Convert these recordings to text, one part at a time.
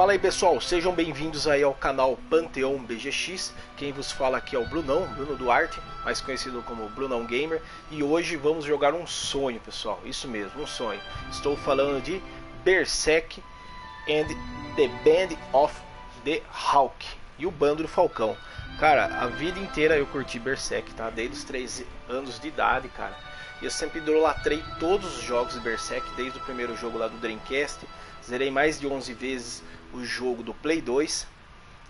Fala aí pessoal, sejam bem-vindos aí ao canal Panteão BGX. Quem vos fala aqui é o Brunão, Bruno Duarte, mais conhecido como Brunão Gamer, e hoje vamos jogar um sonho, pessoal. Isso mesmo, um sonho. Estou falando de Berserk and the Band of the Hawk e o Bando do Falcão. Cara, a vida inteira eu curti Berserk, tá? Desde os 13 anos de idade, cara. E eu sempre idolatrei todos os jogos de Berserk, desde o primeiro jogo lá do Dreamcast. Zerei mais de 11 vezes o jogo do Play 2.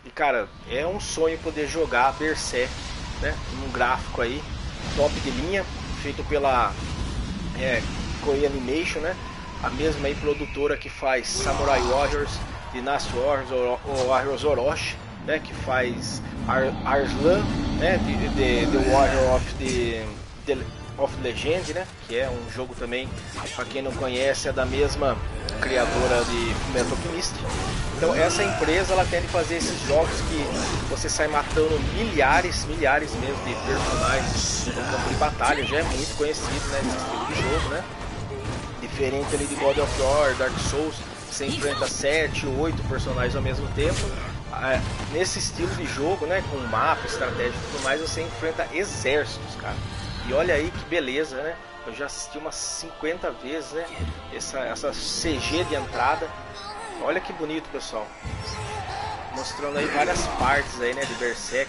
E cara, é um sonho poder jogar Berserk, né? Num gráfico aí, top de linha, feito pela é, Koei Animation, né? A mesma aí produtora que faz Samurai Warriors, Dynasty Warriors, ou Warriors Orochi, né? Que faz Ar Arslan, né? The, the, the Warrior of the, the of Legend, né? Que é um jogo também, para quem não conhece, é da mesma criadora de Metal Alchemist. Então essa empresa ela tende a fazer esses jogos que você sai matando milhares, milhares mesmo de personagens no campo de batalha, já é muito conhecido, né? Esse estilo de jogo, né? Diferente ali de God of War, Dark Souls, você enfrenta 7, 8 personagens ao mesmo tempo. É, nesse estilo de jogo, né, com mapa, estratégia e tudo mais, você enfrenta exércitos, cara. E olha aí que beleza, né? Eu já assisti umas 50 vezes, né? Essa, essa CG de entrada. Olha que bonito, pessoal. Mostrando aí várias partes aí, né? De Berserk.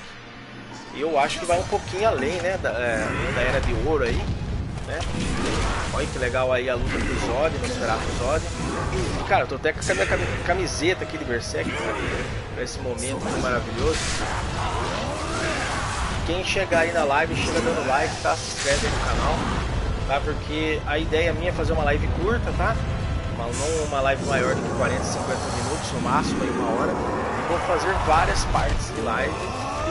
Eu acho que vai um pouquinho além, né? Da, é, da Era de Ouro aí. Né? Olha que legal aí a luta do Zod, no Serafo Zod. Cara, eu tô até com a minha camiseta aqui de Berserk, cara, pra esse momento maravilhoso. Quem chegar aí na live, chega dando like, tá? Se inscreve aí no canal, tá? Porque a ideia minha é fazer uma live curta, tá? Uma, não uma live maior do que 40, 50 minutos, no máximo aí uma hora. E vou fazer várias partes de live.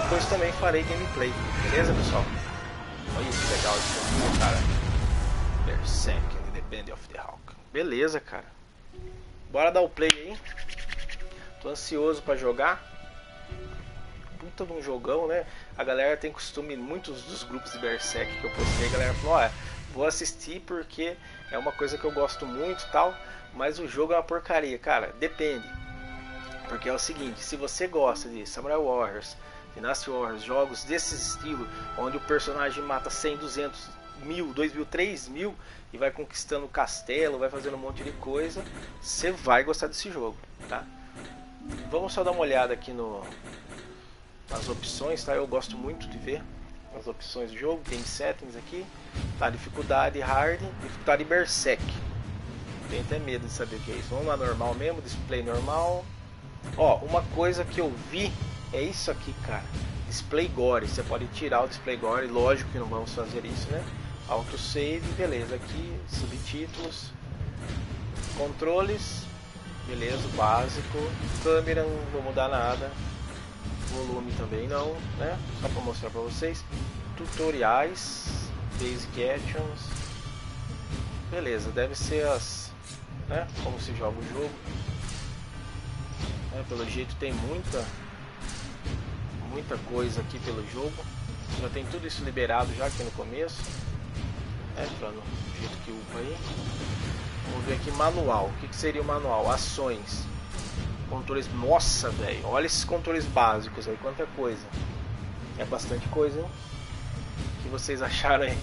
Depois também farei gameplay, beleza, pessoal? Olha que legal esse jogo, cara. Berserk, Band of the Hawk. Beleza, cara. Bora dar o play aí. Tô ansioso para jogar puta de um jogão, né? A galera tem costume, muitos dos grupos de Berserk que eu postei, a galera falou, ó, vou assistir porque é uma coisa que eu gosto muito tal, mas o jogo é uma porcaria. Cara, depende. Porque é o seguinte, se você gosta de Samurai Warriors, Dynasty Warriors, jogos desse estilo, onde o personagem mata 100, 200, mil, 2 mil, 3 mil e vai conquistando o castelo, vai fazendo um monte de coisa, você vai gostar desse jogo, tá? Vamos só dar uma olhada aqui no, as opções, tá? Eu gosto muito de ver as opções do jogo, game settings aqui, tá? Dificuldade hard, dificuldade berserk. Tem até medo de saber o que é isso. Vamos lá normal mesmo, display normal. Ó, uma coisa que eu vi é isso aqui, cara. Display gore, você pode tirar o display gore, lógico que não vamos fazer isso, né? Autosave, beleza. Aqui, subtítulos, controles, beleza, básico. Câmera, não vou mudar nada volume também não, né? Só para mostrar para vocês. Tutoriais, Basic Actions. Beleza, deve ser as, né? Como se joga o jogo. É, pelo jeito tem muita, muita coisa aqui pelo jogo. Já tem tudo isso liberado já aqui no começo. É, pra no jeito que upa aí. Vamos ver aqui manual. O que, que seria o manual? Ações. Controles. Nossa, velho. Olha esses controles básicos aí. Quanta coisa. É bastante coisa, hein? O que vocês acharam aí?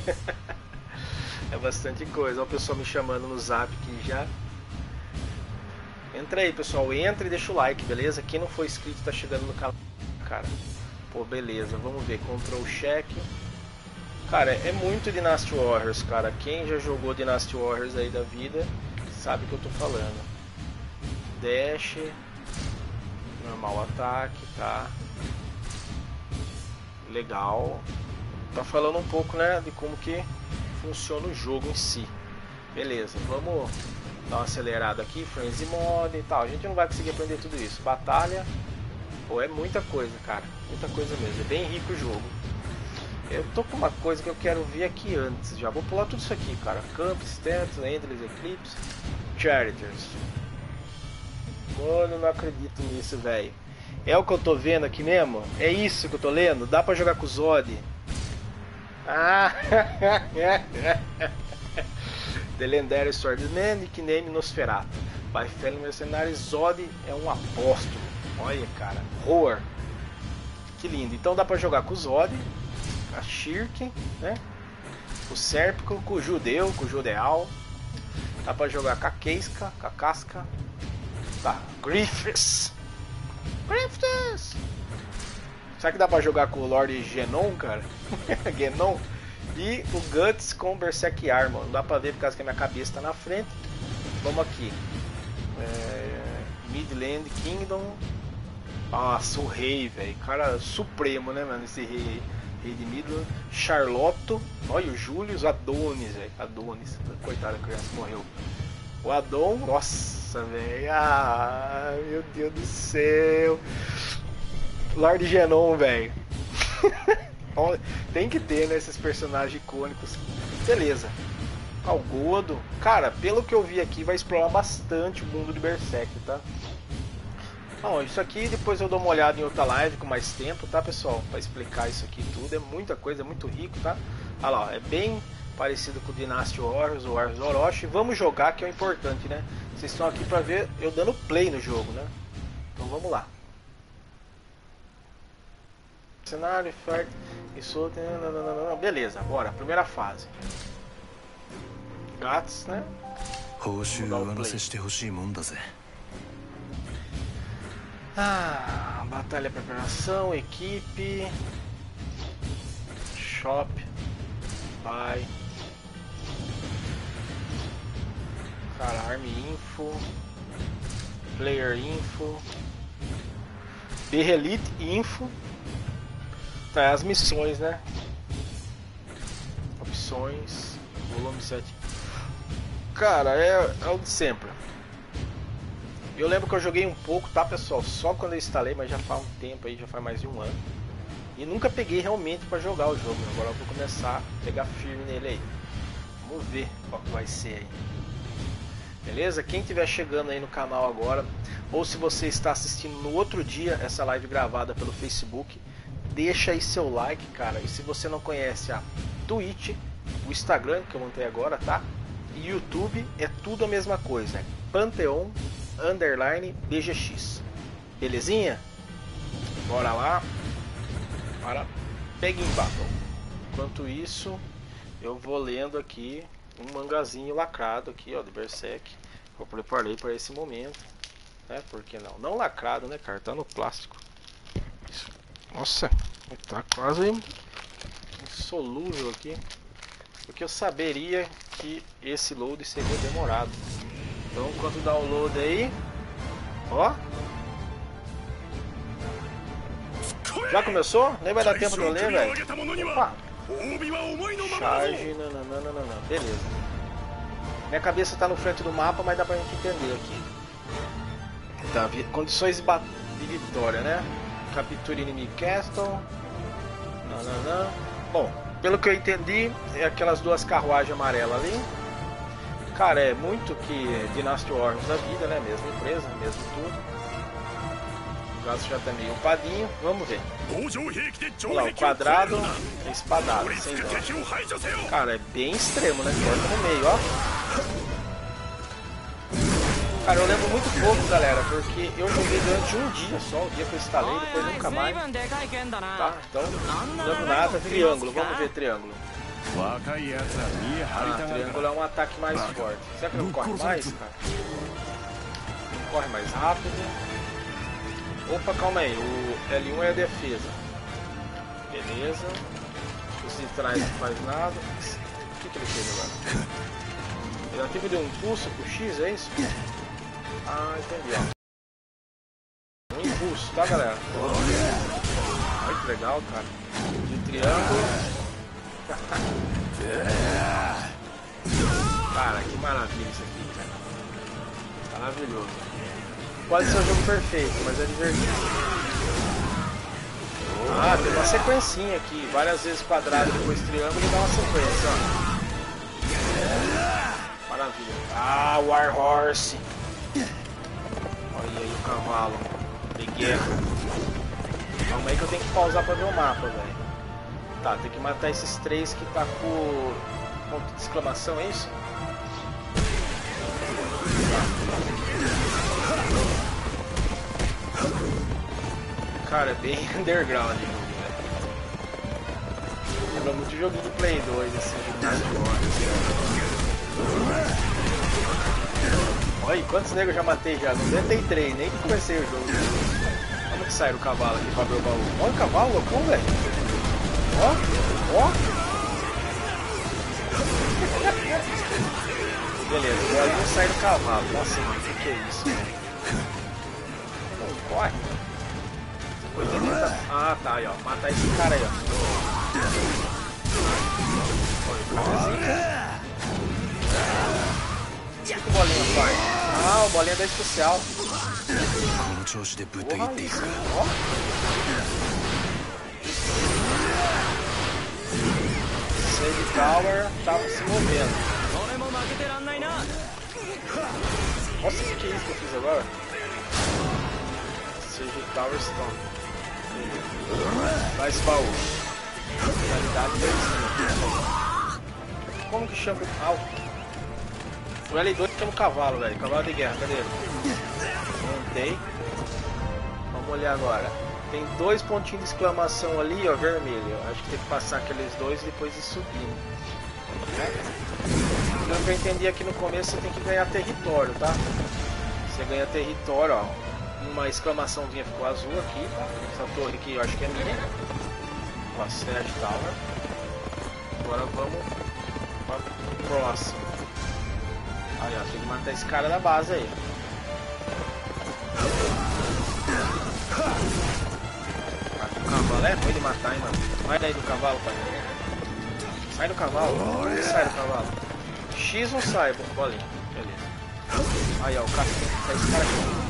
é bastante coisa. Olha o pessoal me chamando no zap aqui já. Entra aí, pessoal. Entra e deixa o like, beleza? Quem não for inscrito tá chegando no canal. Cara. Pô, beleza. Vamos ver. Control check. Cara, é muito Dynasty Warriors, cara. Quem já jogou Dynasty Warriors aí da vida sabe o que eu tô falando. Dash normal ataque, tá? Legal. Tá falando um pouco, né, de como que funciona o jogo em si. Beleza, vamos dar uma acelerada aqui, frenzy mode e tal. A gente não vai conseguir aprender tudo isso. Batalha, pô, é muita coisa, cara. Muita coisa mesmo. É bem rico o jogo. Eu tô com uma coisa que eu quero ver aqui antes. Já vou pular tudo isso aqui, cara. Camp, Stats, Endless Eclipse, Characters. Mano, não acredito nisso, velho. É o que eu tô vendo aqui mesmo? É isso que eu tô lendo? Dá pra jogar com o Zod? Ah! The Legendary Swordman, nickname Nosferatu. By Felling Mercenários, Zod é um apóstolo. Olha, cara. Roar. Que lindo. Então dá pra jogar com o Zod, a Shirk, né? O Serpico, com o Judeu, com o Judeal. Dá pra jogar com a Keiska, com a Casca. Tá, Griffiths. Griffiths! Será que dá pra jogar com o Lord Genon, cara? Genon? E o Guts com o Berserk Armor. Não dá pra ver por causa que a minha cabeça tá na frente. Vamos aqui. É... Midland Kingdom. Nossa, o rei, velho. Cara supremo, né, mano? Esse rei Rei de Midland. Charlotte. Olha o Julius. Adonis, velho. Adonis. Coitado, a criança morreu. O Adon. Nossa, velho. Ah, meu Deus do céu. Lord Genon, velho. Tem que ter, né, esses personagens icônicos. Beleza. Algodo. Cara, pelo que eu vi aqui, vai explorar bastante o mundo de Berserk, tá? Bom, isso aqui depois eu dou uma olhada em outra live com mais tempo, tá, pessoal? Para explicar isso aqui tudo. É muita coisa, é muito rico, tá? Olha lá, é bem parecido com o Dynasty Warriors, o Warriors Orochi. Vamos jogar, que é o importante, né? Vocês estão aqui para ver eu dando play no jogo, né? Então vamos lá. Cenário, oferta, isso, né, né, né, beleza, bora, primeira fase. Gats, né? Ah, batalha, preparação, equipe, shop, vai. Cara, army info, player info, Berrelite info, tá, as missões, né? Opções, volume 7. Cara, é, é o de sempre. Eu lembro que eu joguei um pouco, tá pessoal? Só quando eu instalei, mas já faz um tempo aí, já faz mais de um ano. E nunca peguei realmente para jogar o jogo. Agora eu vou começar a pegar firme nele aí. Vamos ver qual que vai ser aí. Beleza? Quem estiver chegando aí no canal agora, ou se você está assistindo no outro dia essa live gravada pelo Facebook, deixa aí seu like, cara. E se você não conhece a Twitch, o Instagram que eu montei agora, tá? E YouTube é tudo a mesma coisa. É Pantheon underline BGX. Belezinha? Bora lá para Pegging Battle. Enquanto isso, eu vou lendo aqui um mangazinho lacrado aqui, ó, de Berserk. Eu preparei para esse momento, né? Por que não? Não lacrado, né, cara? Tá no plástico. Nossa, tá quase insolúvel aqui. Porque eu saberia que esse load seria demorado. Então, enquanto download aí, ó. Já começou? Nem vai dar tempo de eu ler, velho. Charge, nananana. Beleza. Minha cabeça tá no frente do mapa, mas dá pra gente entender aqui. Tá, condições de vitória, né? Capture inimigo castle. Nananã. Bom, pelo que eu entendi, é aquelas duas carruagens amarelas ali. Cara, é muito que Dynasty Warriors da vida, né? Mesma empresa, mesmo tudo. O gasto já tá meio upadinho, vamos ver. Olha lá, o quadrado é espadado, sem dó. Cara, é bem extremo, né? Corta no meio, ó. Cara, eu lembro muito pouco, galera, porque eu joguei durante um dia só, o dia que eu instalei, depois nunca mais. Tá? Então, não lembro nada. Triângulo, vamos ver triângulo. Ah, triângulo é um ataque mais forte. Será que não corre mais, cara? Não corre mais rápido. Opa, calma aí. O L1 é a defesa. Beleza. Os de trás não faz nada. O que, que ele fez agora? Ele ativa de um impulso pro X, é isso? Ah, entendi. Um impulso, tá galera? Olha que legal, cara. De triângulo. Cara, que maravilha isso aqui, cara. Maravilhoso. Pode ser um jogo perfeito, mas é divertido. Ah, tem uma sequencinha aqui. Várias vezes quadrado, depois triângulo e dá uma sequência, ó. Maravilha. Ah, War Horse. Olha aí o cavalo. Peguei. Calma aí que eu tenho que pausar pra ver o mapa, velho. Tá, tem que matar esses três que tá com ponto de exclamação, é isso? Tá. Cara, é bem underground o jogo, né? Lembra muito jogo do Play 2, assim, Olha, quantos negros eu já matei já? 93, nem que comecei o jogo. Como que sai o cavalo aqui pra abrir o baú? Olha o cavalo, loucão, velho. Ó, ó. Beleza, agora não sai do cavalo. Nossa, mano, o que, que é isso, velho? Não corre. 80. Ah, tá aí, ó. Matar esse cara aí, ó. Olha, o que, o faz? Ah, o bolinha da especial. Porra, isso. Save Tower tava se movendo. Nossa, o que é isso que eu fiz agora? Save Tower Stone. Mais baú. Finalidade da Como que chama o. Ah, o L2 chama o cavalo, velho. Cavalo de guerra, cadê ele? Montei. Vamos olhar agora. Tem dois pontinhos de exclamação ali, ó, vermelho. Acho que tem que passar aqueles dois e depois ir subindo. Pelo que eu entendi aqui no começo, você tem que ganhar território, tá? Você ganha território, ó. Uma exclamaçãozinha ficou azul aqui, tá? Essa torre aqui eu acho que é minha. Ó, Sede Tower. Agora vamos para o próximo. Aí, ó, tem que matar esse cara da base aí. O cavalo, é ruim de matar, hein, mano. Vai daí do cavalo, pai. Sai do cavalo. Sai do cavalo? X não sai, bolinha. Beleza. Aí, ó, o cara tem esse cara aqui.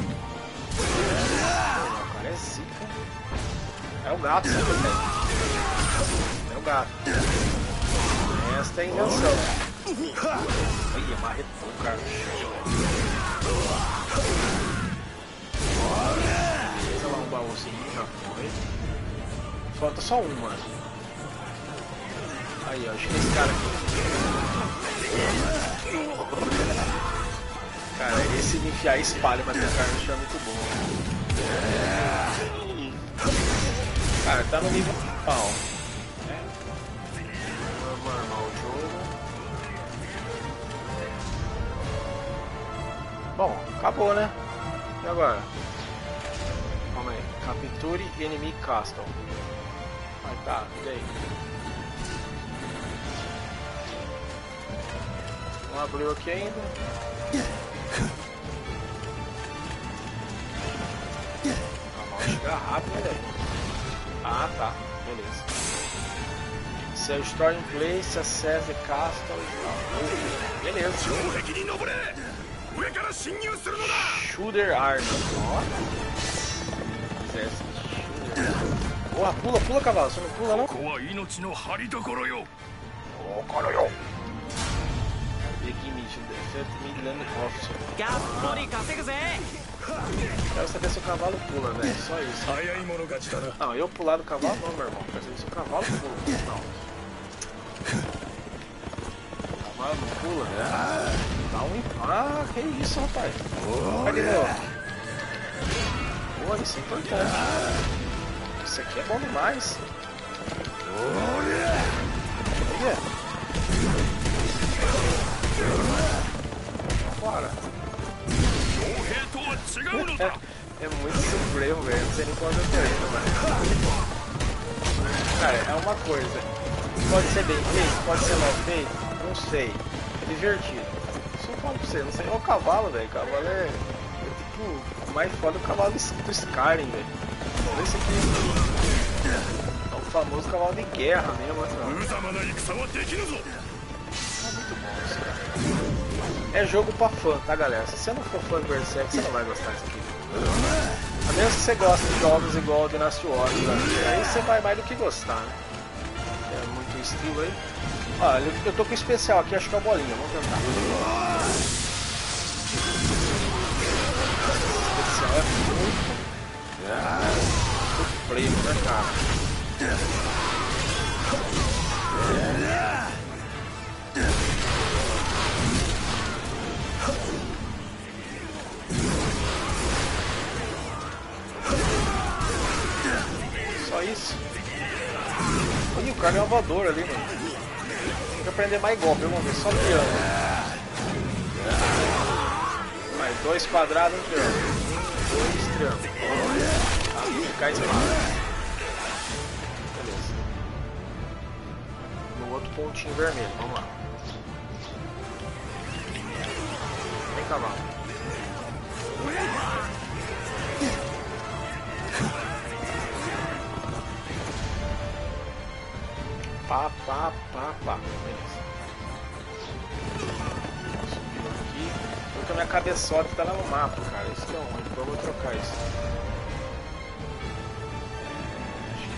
Cara é zica. É o gato. É o gato. Esta é a invenção. Ih, marretou o cara. Beleza, lá um baúzinho, já foi. Falta só um, mano. Aí, ó, acho que esse cara aqui. Cara, esse de enfiar espalha pra tentar no é muito bom. Cara, tá no nível normal. Né? Normal o jogo. Bom, acabou, né? E agora? Calma aí. Capture Enemy Castle. Vai tá, e aí? Não abriu aqui ainda. Ah, tá. Beleza. Seu store in place, access the castle Beleza. Shooter Arm. Ó. Porra, pula, pula, cavalo. Você não pula, não? Oh, caralho. Big Mission Defect Midland Officer. Quero saber se o cavalo pula, velho. Só isso. Não, eu pular do cavalo não, meu irmão. Quero saber se o cavalo pula. Não. O cavalo não pula? Né? Dá um. Ah, que isso, rapaz. Cadê meu? Pô, isso é importante. Isso aqui é bom demais. Olha! É, é muito supremo, velho. Não sei nem quando eu tô indo, mano. Cara, é uma coisa. Pode ser bem feito, pode ser mal feito, não sei. É divertido. Só falo pra você, não sei. Olha o cavalo, velho. O cavalo é, é tipo mais foda o cavalo do Skyrim, velho. Esse aqui é o famoso cavalo de guerra mesmo, assim, é jogo pra fã, tá galera? Se você não for fã do Berserk, você não vai gostar disso aqui. A menos que você goste de jogos igual o Dynasty Warriors, né? aí você vai mais do que gostar, né? É muito estilo aí. Olha, eu tô com especial aqui, acho que é a bolinha, vamos tentar. Especial é muito... muito prêmio, né, cara? Isso. Ih, o cara é um voador ali, mano. Tem que aprender mais golpe, vamos ver, só triângulo. Mais dois quadrados, um triângulo. Dois triângulos. Ah, ficar espada. Outro pontinho vermelho, vamos lá. Vem cavalo. Pá, pá, pá, pá. Beleza. Subiu aqui. Porque a minha cabeçota tá lá no mapa, cara. Isso que é ruim. Então eu vou trocar isso.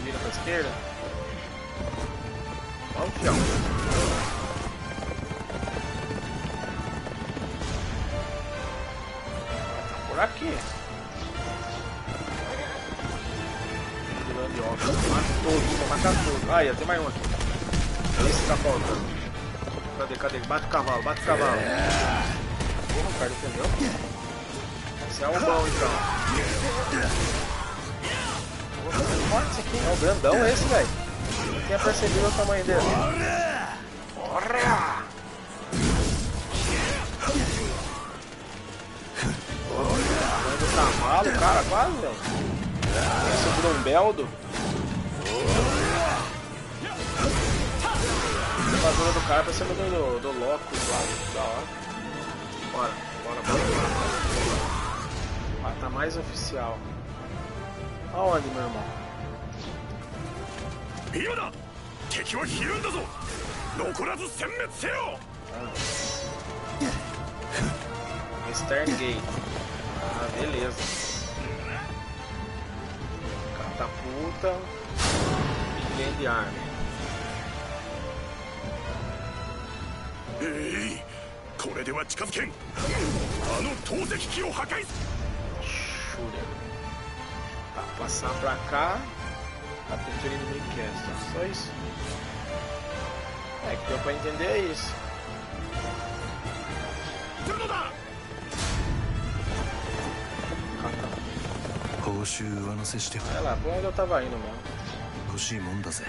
Vira pra esquerda. Vamos, fião. Por aqui. Mata todos, matar todos. Ah, ia ter mais um aqui. Esse tá faltando. Cadê, cadê? Bate o cavalo, bate o cavalo. Porra, cara, entendeu? Esse é um bom então. Forte esse aqui. É o grandão esse, velho. Não tinha percebido o tamanho dele. Corre! do cavalo, cara, quase, velho. Sobrou um armadura do cara pra cima do, do Loki lá. Da hora. Bora, bora, bora, bora. Ah, tá mais oficial. Aonde, meu irmão? Miura! Tekio Hirunda zo! Nokorazu senmet seo! Ah. Stern Gate. Ah, beleza. Catapulta. Ninguém de arma. えいこれでは近づけんあの投石機を破壊. Tá, passar pra cá. Captura inimigo cast. Só isso. É que deu pra entender é isso. するのだ Catapulta. 報酬上乗せして Sei lá, por onde eu tava indo mesmo. 欲しいもんだぜ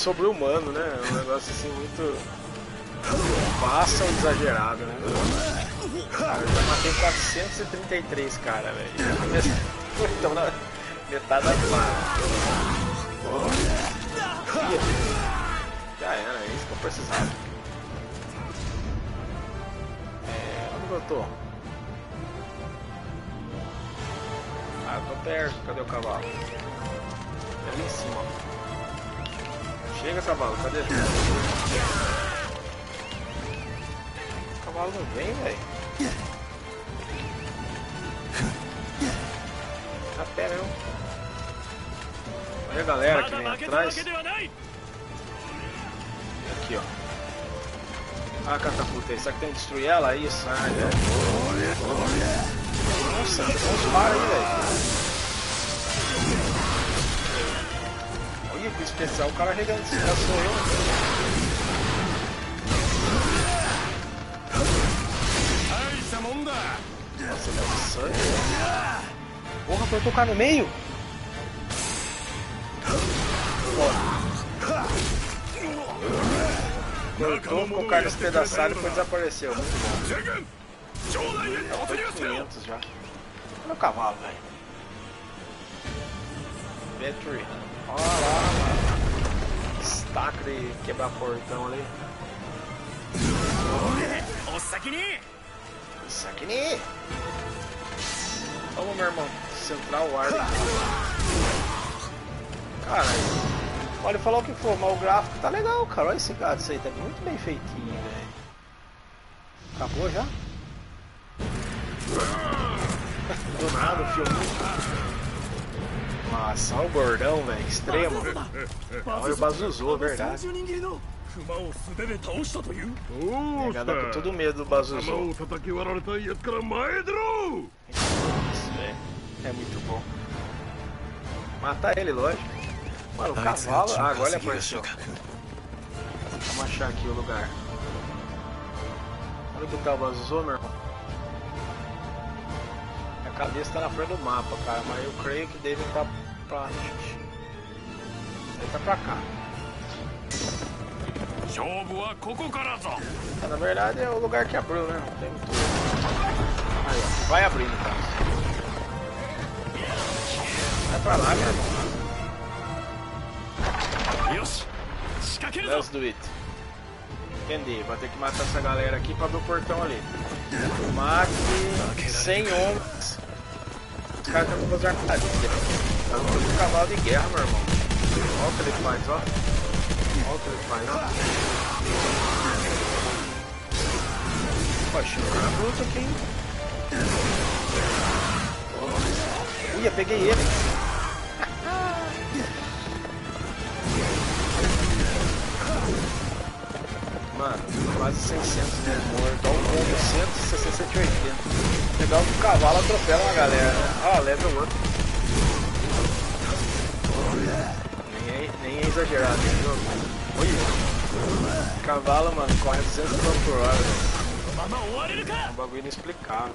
sobre-humano, né? Um negócio assim muito. Passa exagerado, né? Cara, eu já matei 433 cara, velho. Então na metade da. Já era, é isso que eu precisava. É, onde eu tô? Ah, eu tô perto. Cadê o cavalo? É ali em cima. ó. Chega, cavalo, cadê? O cavalo não vem, velho. Até pé mesmo. Olha a galera que vem atrás. Aqui, ó. Ah, catapulta aí. Será que tem que destruir ela? Isso, ah. É. Nossa, vamos para aí, velho. Ih, especial o cara arregando. Já né? sou eu. Nossa, tá dá sangue. Porra, foi eu tocar no meio? Cortou, com o cara despedaçado e depois desapareceu. Muito bom. já. Olha o cavalo, velho. Battery Hunt. Olha lá, mano. Estaca de quebrar portão ali. O Sakini! Sakini! Vamos, meu irmão. Central Ward. Cara, pode falar o que for, mas o gráfico tá legal, cara. Olha esse gato aí, tá muito bem feitinho, velho. Acabou já? Do nada o filme. Nossa, olha o gordão, velho, extremo. Olha o Bazuzô, verdade. Negada com todo medo do Bazuzu. É muito bom. Matar ele, lógico. Mano, o cavalo. Ah, agora é ele apareceu. Vamos achar aqui o lugar. Olha o que o Bazuzô, meu irmão. A cabeça tá na frente do mapa, cara, mas eu creio que deve estar tá pra gente. Ele tá pra cá. É, na verdade é o lugar que abriu, né? Não tem muito. Aí, ó. Vai abrindo, cara. Vai pra lá, meu irmão. Let's do it. Entendi. Vai ter que matar essa galera aqui pra abrir o portão ali. Mate sem homens. Os caras estão com as armadilhas. Tá um cavalo de guerra, meu irmão. Olha o que ele faz, ó. Olha o que ele faz, ó. Poxa, é bruto aqui, hein? Ih, peguei ele. Mano, quase 600 de humor, dá um combo 160, 180. Legal que o cavalo atropela uma galera, né? Ah, level up. Nem é, nem é exagerado esse jogo. Olha, cavalo, mano, corre 200 km por hora. É um bagulho inexplicável.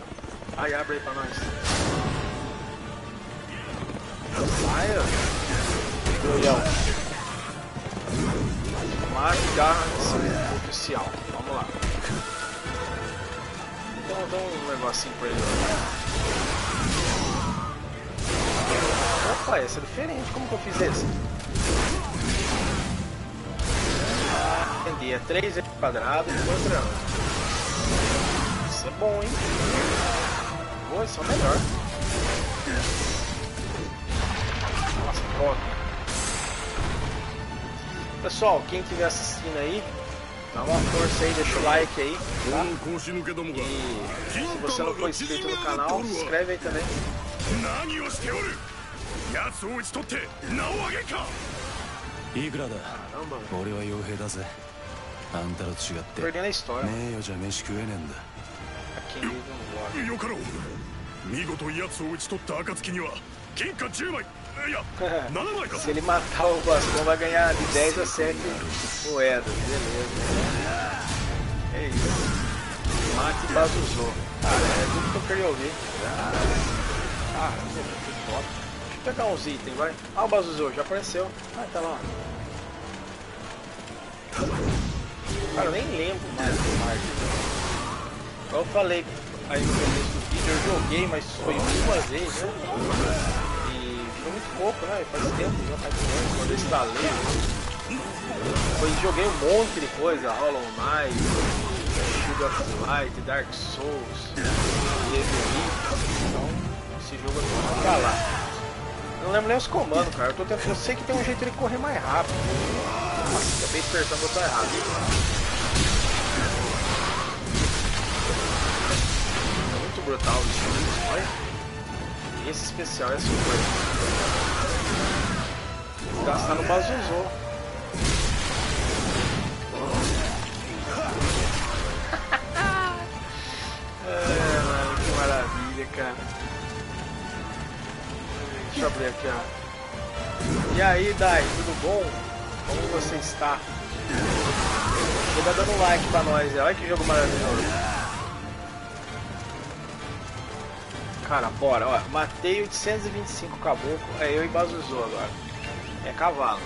Aí, abre aí pra nós. Saia. Doião. Magarra oficial. Dá um negocinho pra ele. Opa, esse é diferente. Como que eu fiz esse? Entendi. É 3 quadrado triângulo. Isso é bom, hein? Pô, isso é o melhor. Nossa, top. Pessoal, quem estiver assistindo aí, uma força aí, deixa o like aí. Tá? E se você não for inscrito no canal, se inscreve aí também. いくらだ俺は傭兵だぜあんたらと違って名誉じゃ飯食えねえんだよかろう Se ele matar o Bascom, vai ganhar de 10 a 7 moedas. Beleza. É isso. Mate Bazuzou. Cara, é tudo que eu queria ouvir. Ah, que top. Deixa eu pegar uns itens, vai. Ah, o Bazuzou já apareceu. Ah, tá lá. Cara, eu nem lembro mais do. Igual eu falei aí no começo do vídeo, eu joguei, mas foi uma vez, né? E foi muito pouco, né? Faz tempo, já faz tempo, quando eu instalei. Foi, joguei um monte de coisa, Hollow Knight, of Light, Dark Souls, Devil Então, esse jogo eu tô pra lá. Eu não lembro nem os comandos, cara. Eu, tô tentando, eu sei que tem um jeito de correr mais rápido. Acabei apertando o botão errado. Muito brutal isso. Olha. Esse especial é super. Gastar no Bazuzou. É, mano, que maravilha, cara. Deixa eu abrir aqui, ó. E aí, Dai, tudo bom? Como você está? Chega dando um like pra nós, né? olha que jogo maravilhoso. Cara, bora, ó. Matei 825 caboclo. É eu e Bazuzu agora. É cavalo.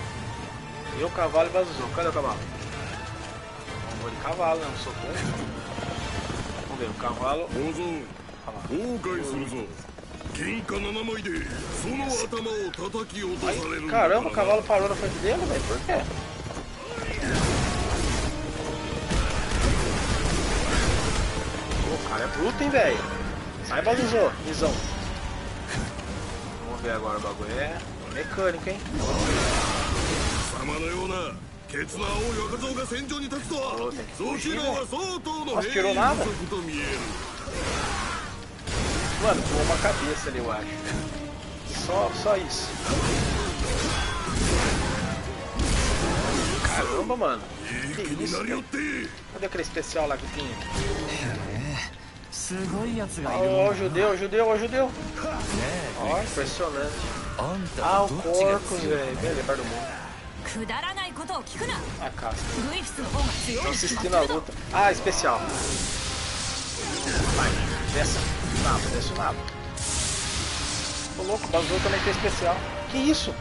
Eu, cavalo e Bazuzu. Cadê o cavalo? Não de cavalo, não. Sou bom. Vamos ver, o cavalo. Bozo. Aí, caramba, o cavalo parou na frente dele, velho. Por quê? O cara é bruto, hein, velho. Aí balizou, visão. Vamos ver agora o bagulho. É mecânico, hein? Nossa, tirou nada? Mano, tomou uma cabeça ali, eu acho. Só, só isso. Caramba, mano. Que isso, cara? Cadê aquele especial lá que tinha? Ah, ó, oh, o judeu, o judeu, o judeu. Ó, oh, impressionante. Ah, o ah, porco, velho. Melhor do mundo. A casca. Estão assistindo a luta. Ah, especial. Vai, desce o nabo, desce o nabo. Ô louco, o Bazoo também tem especial. Que isso?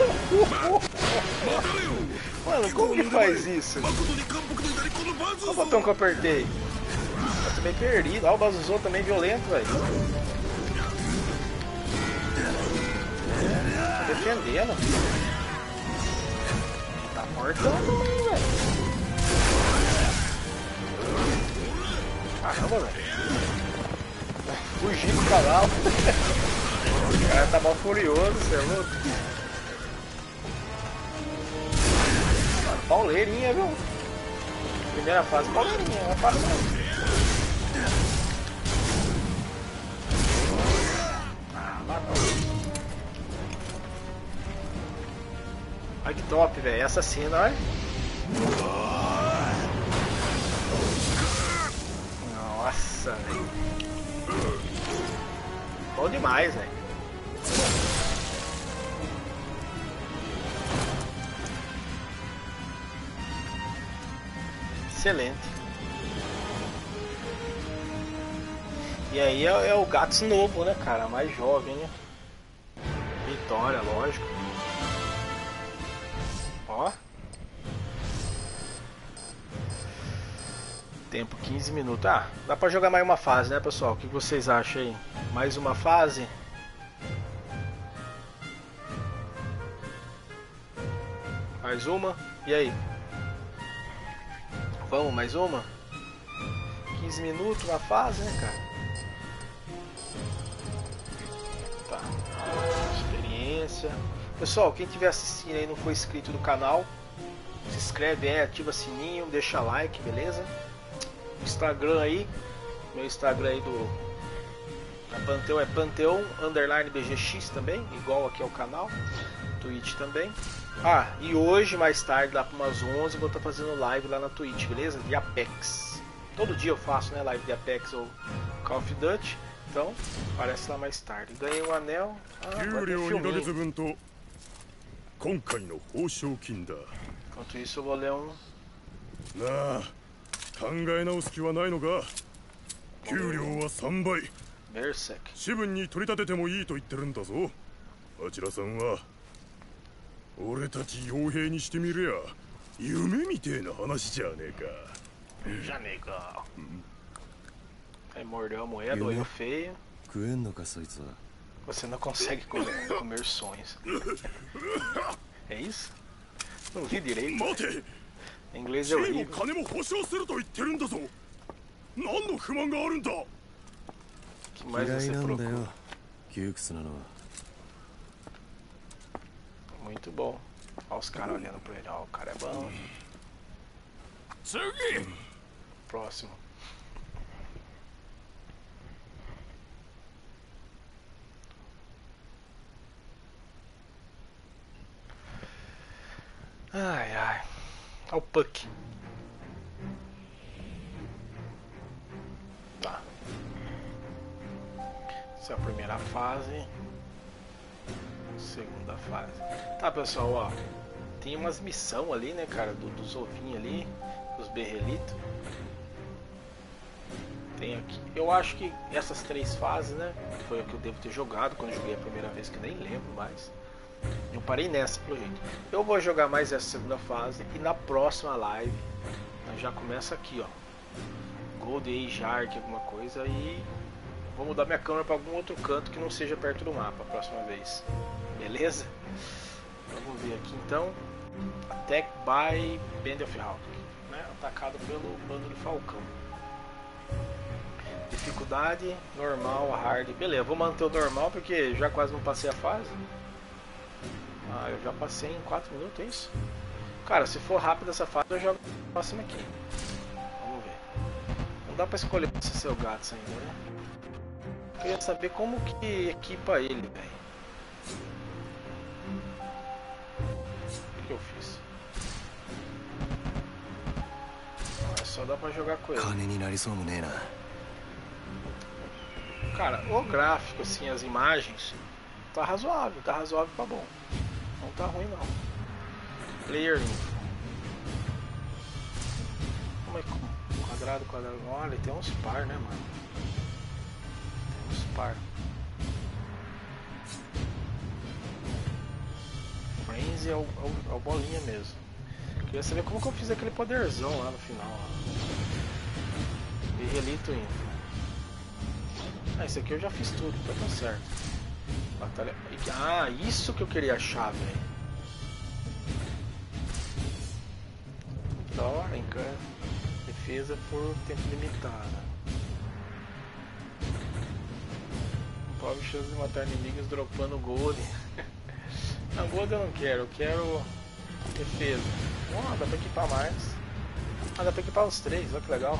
Uh, uh, uh, Mano, como que faz isso? Olha o botão que eu apertei. Eu também perdido. Olha o Bazuzou também violento, velho. Tá defendendo. Tá mortão também, velho. Caramba, velho. Fugir do canal. o cara tá mal furioso, você é louco. Pauleirinha, viu? Primeira fase, pauleirinha, passando. Ah, matou. Olha que top, velho. Essa cena, olha. Nossa, velho. Bom demais, velho. Excelente. E aí é, é o Gats novo, né, cara? Mais jovem, né? Vitória, lógico. Ó. Tempo 15 minutos. Ah, dá pra jogar mais uma fase, né, pessoal? O que vocês acham aí? Mais uma fase? Mais uma? E aí? Vamos, mais uma? 15 minutos uma fase, né, cara? Tá. Experiência. Pessoal, quem estiver assistindo aí não for inscrito no canal, se inscreve aí, ativa sininho, deixa like, beleza? Instagram aí, meu Instagram aí do da Panteão é Panteão underline BGX também, igual aqui ao canal, Twitch também. Ah, e hoje, mais tarde, lá para umas 11, vou estar fazendo live lá na Twitch, beleza? De Apex. Todo dia eu faço, né? Live de Apex ou Call of Duty. Então, aparece lá mais tarde. Ganhei um anel. Ah, agora 給 tem 料2ヶ月 filminho. 分と今回の報奨金だ Enquanto isso, eu vou ler um. なあ考え直す気はないのか給料は3倍 Berserk. 士分に取り立ててもいいと言ってるんだぞあちらさんは 俺たち傭兵にしてみりゃ夢みてえな話じゃねえか Já nega. Aí mordeu a moeda, olhou feio. 食えんのかそいつは Você não consegue comer, comer sonhos. É isso? Não vi direito. 待て Em inglês 地 é horrível. 金も保証すると言ってるんだぞ何の不満があるんだ O que mais 嫌い você なんだ procura? よ窮屈なのは Muito bom. Olha os caras olhando pra ele. Ó, o cara é bom. 次 Próximo. Ai, ai. Olha o Puck. Tá. Essa é a primeira fase. Segunda fase. Tá, pessoal, ó. Tem umas missão ali, né, cara, do- dos ovinhos ali, dos berrelitos. Tem aqui. Eu acho que essas três fases, né? Foi o que eu devo ter jogado quando joguei a primeira vez, que nem lembro mais. Eu parei nessa, pelo jeito. Eu vou jogar mais essa segunda fase e na próxima live já começa aqui, ó. Gold Age Ark, alguma coisa e vou mudar minha câmera para algum outro canto que não seja perto do mapa a próxima vez. Beleza? Vamos ver aqui então. Attack by Band of Hawk, né? Atacado pelo bando de Falcão. Dificuldade normal, hard. Beleza, vou manter o normal porque já quase não passei a fase. Ah, eu já passei em 4 minutos, é isso? Cara, se for rápido essa fase, eu jogo a próxima aqui. Vamos ver. Não dá pra escolher se seu gato ainda, né? Queria saber como que equipa ele, velho. O que eu fiz? Ah, só dá pra jogar com ele. Cara, o gráfico, assim, as imagens, tá razoável, tá razoável pra bom. Não tá ruim não. Player. Como é que. Quadrado, quadrado. Olha, tem uns par, né, mano? Tem uns par. Frenzy é o, é o, é o bolinha mesmo. Queria saber como que eu fiz aquele poderzão lá no final. ó. Berrelito info. Ah, esse aqui eu já fiz tudo, tá certo. Batalha. Ah, isso que eu queria achar, velho. Tórica. Defesa por tempo limitado. Pobre chance de matar inimigos dropando gold. não, gold eu não quero, eu quero defesa. Oh, dá pra equipar mais. Ah, dá pra equipar os três, olha que legal.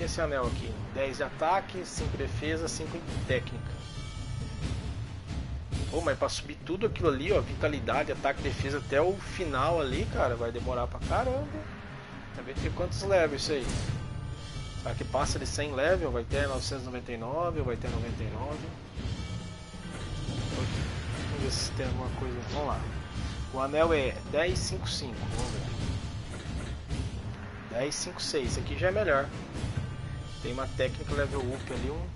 Esse anel aqui? 10 de ataque, 5 de defesa, 5 de técnica. Pô, mas pra subir tudo aquilo ali, ó, vitalidade, ataque, defesa até o final ali, cara, vai demorar pra caramba. Vai ver quantos levels isso aí. Será que passa de 100 level? Vai ter 999 ou vai ter 99? Vamos ver se tem alguma coisa. Vamos lá. O anel é 1055, vamos ver. 1056, esse aqui já é melhor. Tem uma técnica level up ali, um.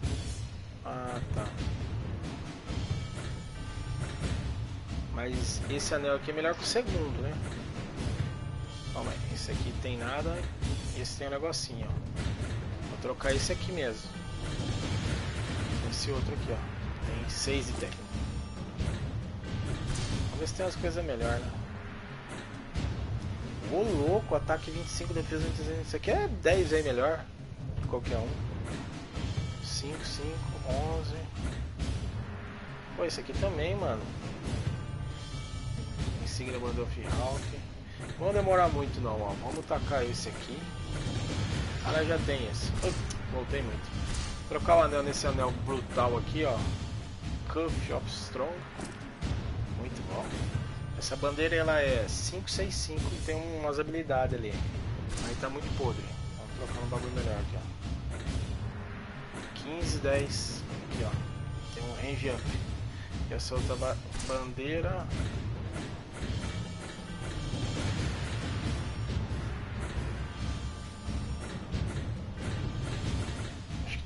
Ah, tá. Mas esse anel aqui é melhor que o segundo, né? Calma aí, esse aqui tem nada, esse tem um negocinho, ó. Trocar esse aqui mesmo. Esse outro aqui, ó. Tem 6 de técnica. Vamos ver se tem umas coisas melhor, né? Ô louco, ataque 25, defesa 25. Isso aqui é 10 aí melhor que qualquer um. 5, 5, 11. Pô, esse aqui também, mano. Insígnia Bandoff Hawk. Não vão demorar muito não, ó. Vamos tacar esse aqui. Ah, já tem esse. Voltei muito. Trocar o anel nesse anel brutal aqui, ó. Cuff of Strong. Muito bom. Essa bandeira ela é 565 e tem umas habilidades ali. Aí tá muito podre. Vamos trocar um bagulho melhor aqui, ó. 15, 10. Aqui, ó. Tem um range up. E essa outra ba bandeira.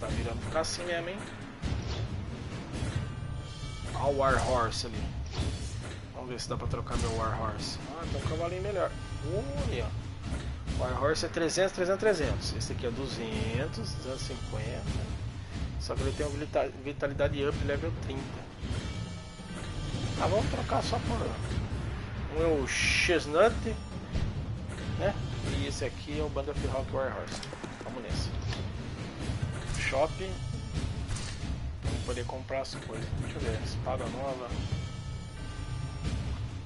Tá virando ficar assim mesmo, hein? Olha o War Horse ali. Vamos ver se dá pra trocar meu War Horse. Ah, tem um cavalinho melhor. Olha. War Horse é 300, 300, 300. Esse aqui é 200, 250. Só que ele tem uma vitalidade up level 30. Ah, vamos trocar só por um é o Chestnut, né? E esse aqui é o Band of Rock War Horse. Vamos nesse. Shop. Vamos poder comprar as coisas. Deixa eu ver. Espada nova.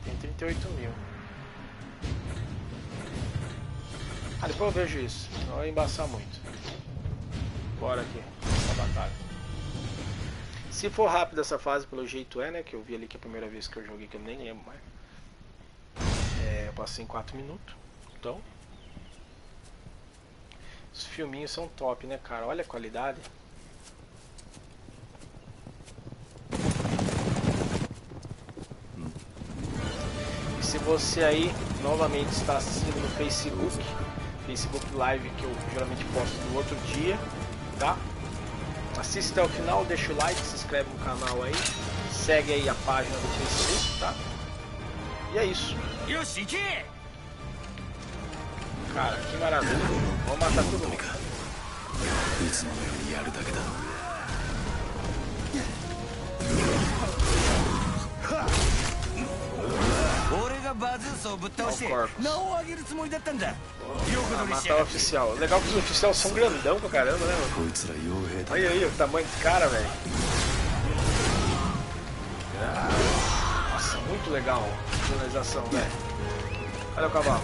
Tem 38 mil. Ah, depois eu vejo isso. Não vai embaçar muito. Bora aqui. Essa batalha. Se for rápido essa fase, pelo jeito é, né? Que eu vi ali que é a primeira vez que eu joguei, que eu nem lembro mais. É, eu passei em 4 minutos. Então. Os filminhos são top, né, cara? Olha a qualidade. E se você aí novamente está assistindo no Facebook, Facebook Live que eu geralmente posto no outro dia, tá? Assiste até o final, deixa o like, se inscreve no canal aí, segue aí a página do Facebook, tá? E é isso. Cara, que maravilha. Vamos matar todo mundo. いつものようにやるだけだ Ah, matar o oficial. Legal que os oficiais são grandão pra caramba, né, mano? こいつら傭兵だ Olha aí o tamanho desse cara, velho. Nossa, muito legal a finalização, velho. Olha o cavalo.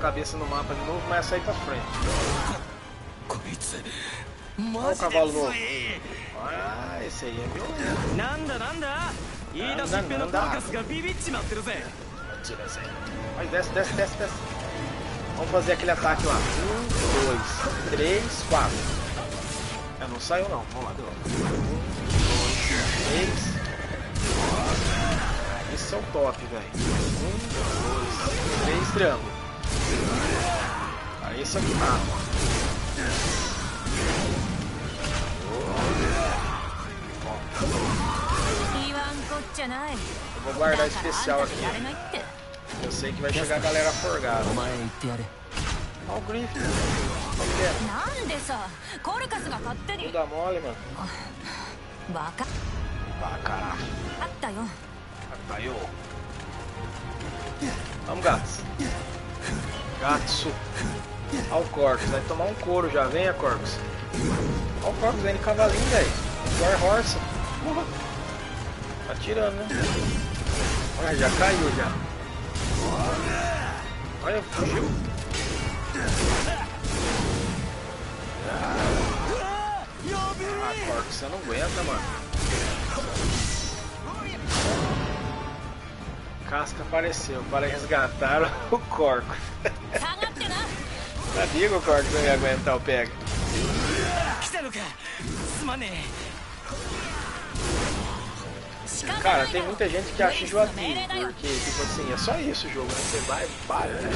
cabeça no mapa de novo, mas aí pra frente. Olha o cavalo novo. Ah, esse aí é violento. Nanda, nanda. Nanda, desce, desce, desce, desce. Vamos fazer aquele ataque lá. Um, dois, três, quatro. É, não saiu não. Vamos lá, deu. Um, dois, três. Esse é o top, velho. Um, dois, três triângulos. Aí é isso aqui mata. Eu vou guardar especial aqui. Eu sei que vai chegar a galera forgada. Olha o Griffin. Não dá mole, mano. Baca. Baca. Ataio. Ataio. Vamos, gatos. Gatsu. Olha o. Vai tomar um couro já. Venha, Corcus. Olha o Corcus vem de cavalinho, velho. War Horse. Tá tirando, né? Olha, já caiu já. Olha, fugiu. Ah, Corcus, você não aguenta, mano. Casca apareceu para resgatar o Corcus. Amigo, Cork, não ia aguentar o pega. Cara, tem muita gente que acha enjoativo, porque, tipo assim, é só isso o jogo, né? Você vai, para, né?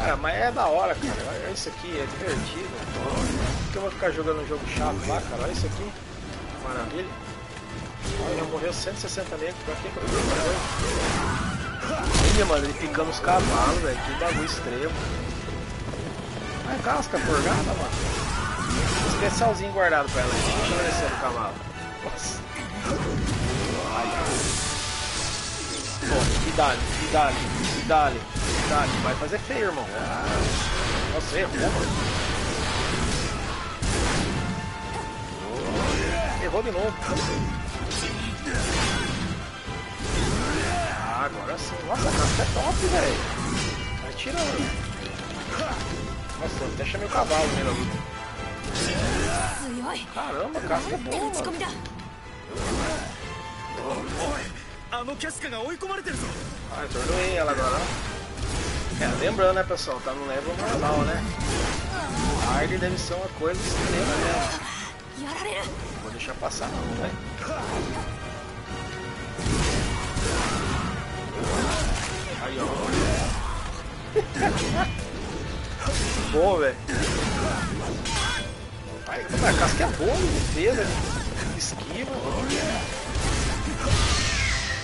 Cara, mas é da hora, cara. Olha isso aqui, é divertido. Por que eu vou ficar jogando um jogo chato lá, cara? Olha isso aqui. Maravilha. Olha, já morreu 160 metros, pra que eu Olha, mano, ele picando os cavalos, velho. Que bagulho extremo. Ai, casca forgada, mano. Especialzinho guardado pra ela. Deixa eu do cavalo. Nossa. Ai, Bom, e dali, e dali, e dali, e dali. Vai fazer feio, irmão. Nossa, errou, mano. Errou de novo. Ah, agora sim. Nossa, a casca é top, velho. Vai tirando. Nossa, até chamei o cavalo né, na luta. Caramba, casca é boa, mano. Ah, eu atordoei ela agora. É, lembrando, né, pessoal, tá no level normal, né? O hard deve ser uma coisa extrema né? mesmo. Não vou deixar passar não, né? Aí, ó. Boa, velho. É? A casca é boa, defesa, né? esquiva.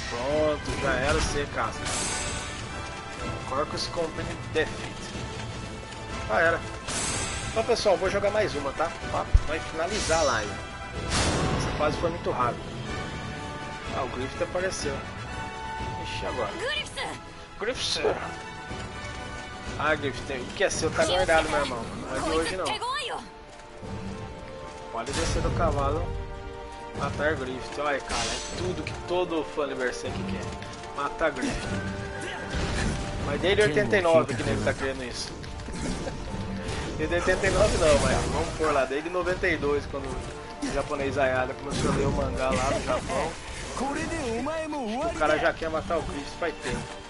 Pronto, já era ser casca. Corcus Company Defeat. Já era. Então pessoal, vou jogar mais uma, tá? Vai finalizar a live. Essa fase foi muito rápida. Ah, o Griffith apareceu. Ixi, agora. Griffith! Griffith! Ah, Griffin, o que é seu tá guardado, meu irmão. Não é de hoje, não. Pode descer do cavalo matar Griffith. Olha, cara, é tudo que todo fã de Berserk quer. Matar Griffith. Mas desde 89 que ele tá querendo isso. Desde 89 não, mas vamos por lá. Desde 92, quando o japonês Ayada começou a ler o mangá lá no Japão. O cara já quer matar o Griffith faz tempo.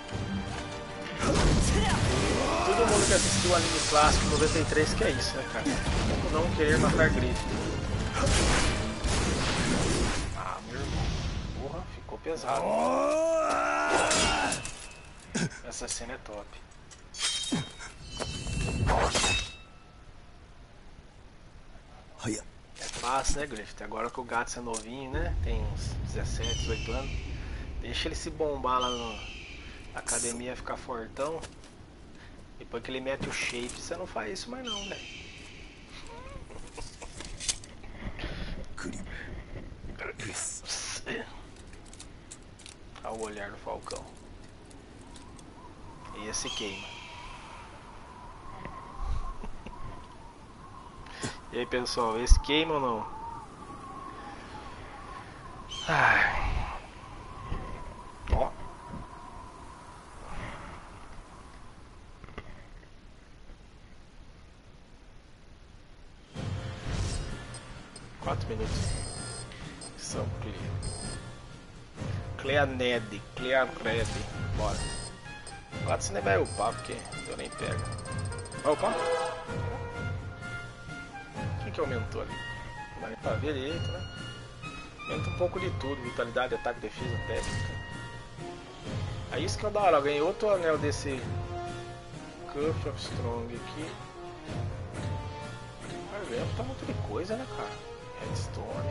Mundo que assistiu o anime clássico 93 que é isso, né, cara? Como não querer matar Griffith. Ah, meu irmão. Porra, ficou pesado. Essa cena é top. É fácil, né, Griffith? Agora que o gato é novinho, né? Tem uns 17, 18 anos. Deixa ele se bombar lá no- na academia, ficar fortão. Depois que ele mete o shape, você não faz isso mais não, velho. グリ Olha o olhar do Falcão. E esse queima. E aí pessoal, esse queima ou não? Ai. Ó. Quatro minutos. São Clear. Cleaned, Cleaned. Bora. Quatro você nem vai upar porque eu nem pego. Opa! O que, que aumentou ali? Nem pra ver direito, né? Aumenta um pouco de tudo, vitalidade, ataque, defesa, técnica. É isso que é da hora, eu ganhei outro anel desse Cuff of Strong aqui. Vai ver, tá muito de coisa, né, cara? Redstone.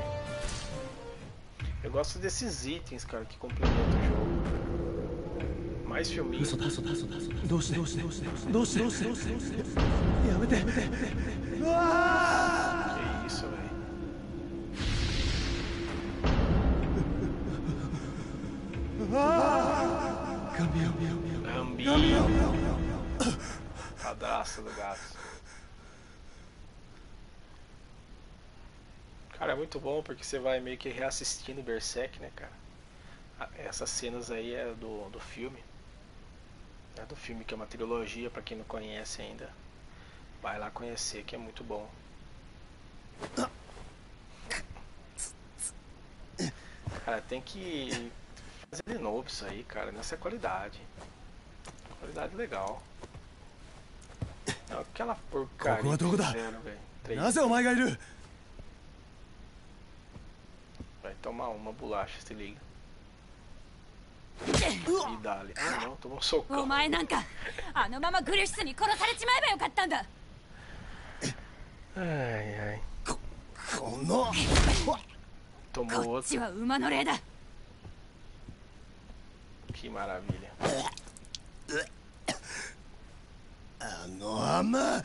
Eu gosto desses itens, cara, que complementam o jogo. Mais filminho. Doce, doce, doce, doce, doce, doce, doce, doce, doce, doce, doce. Que isso, velho. Ah! Caminhão, caminhão, caminhão. Cadraço do gato. Cara, é muito bom porque você vai meio que reassistindo Berserk, né, cara? Ah, Essas cenas aí é do, do filme. É do filme que é uma trilogia, pra quem não conhece ainda. Vai lá conhecer que é muito bom. Cara, tem que fazer de novo isso aí, cara, nessa qualidade. Qualidade legal. Não, aquela porcaria Qual que é o da? fizeram, velho. Três- なぜお前がいる Vai tomar uma bolacha, se liga. E dá-lhe. Ah, não, tomou um お socão. 前なんかあのままグリフィスに殺されちまえばよかったんだ Ai, ai. この Tomou こっち outro. は馬の霊だ Que maravilha. あの甘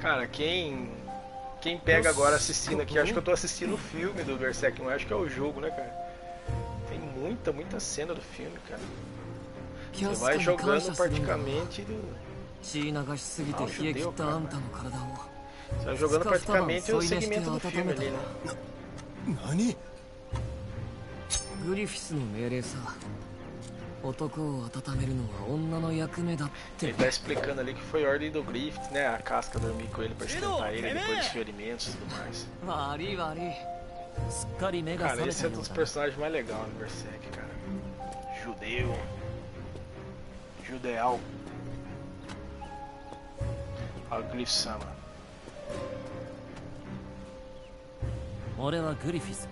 Cara, quem. Quem pega agora assistindo aqui, acho que eu tô assistindo o filme do Berserk, não acho que é o jogo, né, cara? Tem muita, muita cena do filme, cara. キ Você ャスカ vai に感 jogando 謝するんだ praticamente. do- 血流しすぎて冷え切ったあんたの体を Você vai jogando Fica falando, praticamente o só ainda segmento do este filme ali, automata. né? 何グリフィスの命令さ Ele tá explicando ali que foi ordem do Griffith, né? A casca dormir com ele pra esquentar ele depois dos ferimentos e tudo mais. 悪い悪いすっかり目が Cara, 覚め esse た é よ um う dos だな personagens mais legais no Berserk, cara. Judeu. Judeal. Olha o Griff Sama. 俺はグリフィス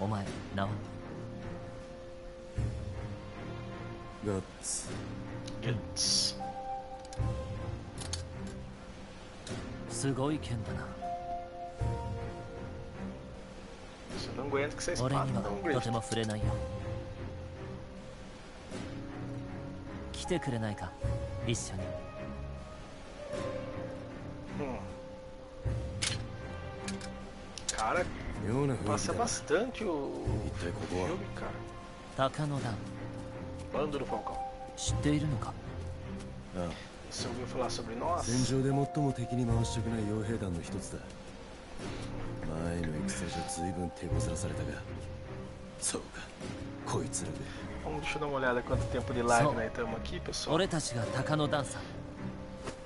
お前名は ガッツゲッツすごい剣だな não aguento que vocês parem, não aguento. とても触れないよ。来てくれないか、一緒に。Cara, passa bastante o filme, cara. Takanodan. Bando do Falcão. 知っているのかああ Você ouviu falar sobre nós? 戦場で最も敵に回したくない傭兵団の一つだ前の戦じゃ随分手こずらされたがそうかこいつらで Vamos, deixa eu dar uma olhada quanto tempo de live Só. nós estamos aqui, pessoal. 俺たちが鷹の段さ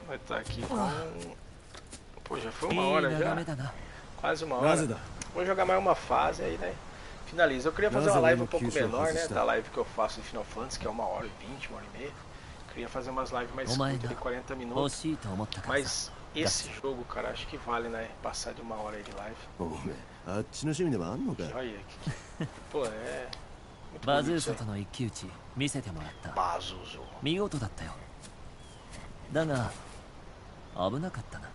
Vai estar aqui com. Pô, já foi いい uma hora 眺 já. めだな Quase uma なぜ hora. だ Vou jogar mais uma fase aí, né? Finaliza. Eu queria fazer uma Nossa, live um mano, pouco que menor, né? churrasco. Da live que eu faço de Final Fantasy, que é uma hora e vinte, uma hora e meia. Queria fazer umas lives mais お前 curtas が de 40 欲 minutos. しいと思ったからさ Mas esse jogo, cara, acho que vale, né? Passar de uma hora aí de live. おめえあっちの趣味でもあんのか Olha aí. que- que- Pô, é. Muito バズ bonito ー isso サとの一騎打ち見せてもらった aí. Bazuzo. 見事だったよだが危なかったな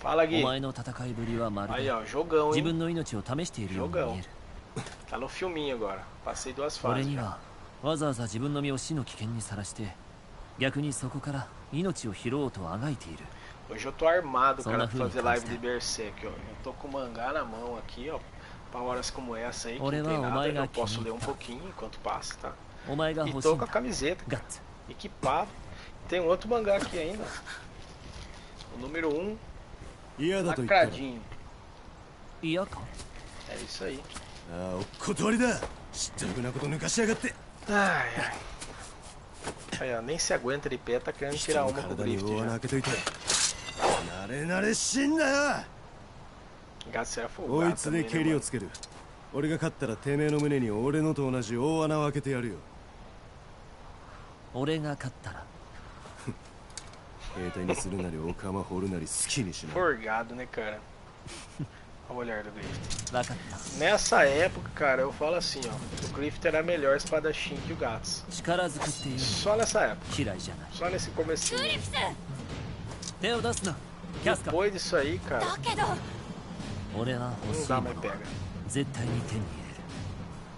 Fala, お Gui. 前の戦いぶりはまる Aí, で ó, jogão, 自 hein? 分の命を試しているように見える Tá no filminho agora. Passei duas 俺 fases. に já. はわざわざ自分の身を死の危険にさらして逆にそこから命を拾おうとあがいている Hoje eu tô armado, Só cara, na pra fazer Fúria, live consta. de Berserk, ó. Eu tô com o mangá na mão aqui, ó. Pra horas como essa aí, que Olha não tem lá, o nada, mangá eu posso aqui, ler um tá. pouquinho enquanto passa, tá? お前が E 欲しい tô ん com a だ camiseta, ガッツ equipado. Tem um outro mangá aqui ainda. O número 1, um, 嫌だと言ったら嫌か É isso aí. Ah, o Kotorida! Ai, ai. Aí, ó, nem se aguenta de pé, tá querendo tirar uma com o drift. Já. Gato, é folgado também, né, mano? 俺が勝ったらてめえの胸に俺のと同じ大穴を開けてやるよ俺が勝ったら Forgado, né, cara? Olha o olhar do Griffith. 分かった Nessa época, cara, eu falo assim, ó. O Griffith era melhor espadachim que o Gats. 力ずくっていうの Só nessa época. 嫌いじゃない Só nesse comecinho. グリフィス手を出すなキャスカ Depois disso aí, cara, だけど俺は欲 não しい dá も mais の pega. 絶対に手に入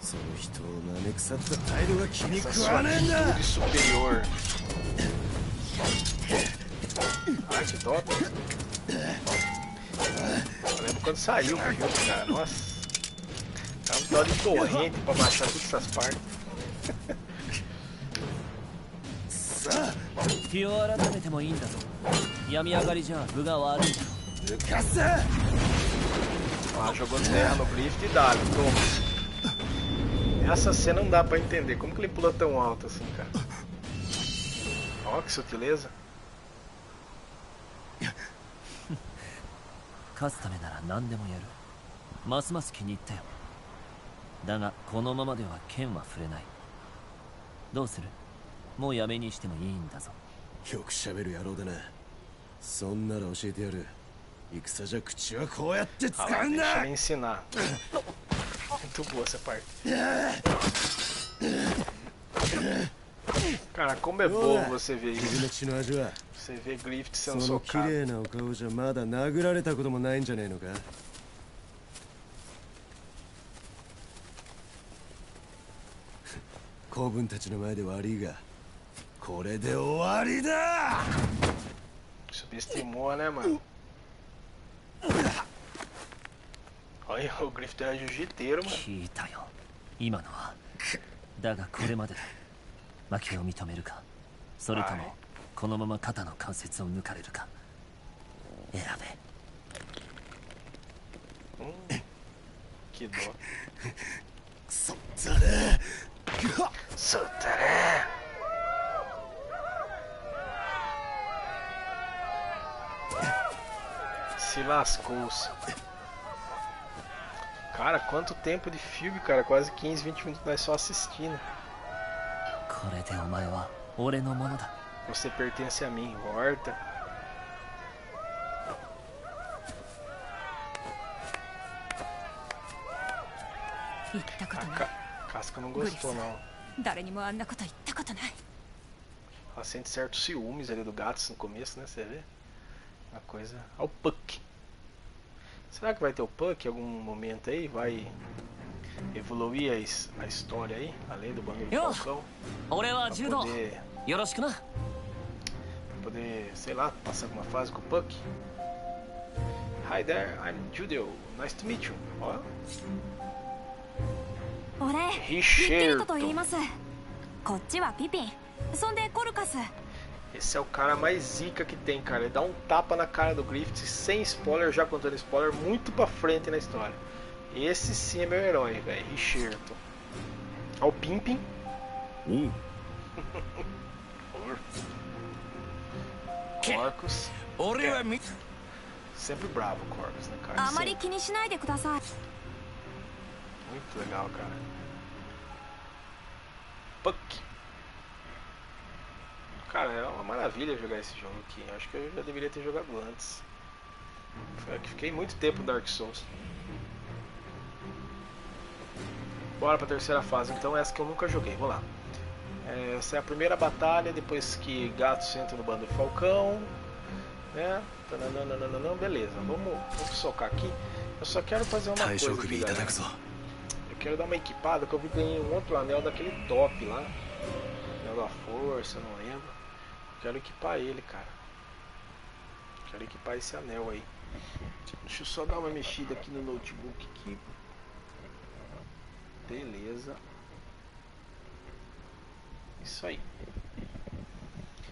その人を舐め腐った態度が気に Essa 食 sua わねえんだ Arte top. Eu lembro quando saiu o filme, cara. Nossa. Tava um dó de torrente pra baixar todas essas partes. Ah, jogou terra no Grift e dá, toma. Essa cena não dá pra entender. Como que ele pula tão alto assim, cara? Ó, que sutileza. 勝つためなら何でもやる。ますます気に入ったよ。だがこのままでは剣は触れない。どうする？もうやめにしてもいいんだぞ。よく喋る野郎だな。そんなら教えてやる。戦じゃ口はこうやって使 Ah, うんだ. Muito boa essa parte. Cara, como é bom você ver 君 isso. の血の味は Você vê Griffith そ sendo の綺 socado. 麗なお顔じゃまだ殴られたこともないんじゃねえのか子分たちの前で悪いがこれで終わりだ Subestimou, né, mano? Olha, o Griffith era jiu-jiteiro, mano. 聞いたよ今のはだがこれまでだ負けを認めるかそれとはいもこのまま肩の関節を抜かれるか選べ Que dó. クソザレ Santaré! Se lascou-se. Cara, quanto tempo de filme, cara? Quase 15, 20 minutos nós só assistindo. Você pertence a mim, horta. A ca casca não gostou não. Ela sente certos ciúmes ali do gato no começo, né? Você vê? Uma coisa. Olha o Puck. Será que vai ter o Puck em algum momento aí? Vai evoluir a, a história aí, além do Banheiro Falcão. Pra poder, pra poder, sei lá, passar alguma fase com o Puck. Hi there, I'm Judo. Nice to meet you. Ó. Richard. Esse é o cara mais zica que tem, cara. Ele dá um tapa na cara do Griffith, sem spoiler, já contando spoiler, muito pra frente na história. Esse sim é meu herói, velho. Richerto. Ó, o Pimpin. Hum. Corcos. É. Sempre bravo, Corcos, né, cara? Sempre. Muito legal, cara. Puck. Cara, é uma maravilha jogar esse jogo aqui. Acho que eu já deveria ter jogado antes. Fiquei muito tempo no Dark Souls. Bora pra terceira fase, então essa que eu nunca joguei, vou lá. É, essa é a primeira batalha, depois que Gatos entra no bando do Falcão, né? Tananana, beleza, vamos, vamos socar aqui. Eu só quero fazer uma coisa aqui, galera. Eu quero dar uma equipada, que eu vi ganhei um outro anel daquele top lá. Anel da Força, não lembro. Eu quero equipar ele, cara. Eu quero equipar esse anel aí. Deixa eu só dar uma mexida aqui no notebook aqui. Beleza. Isso aí.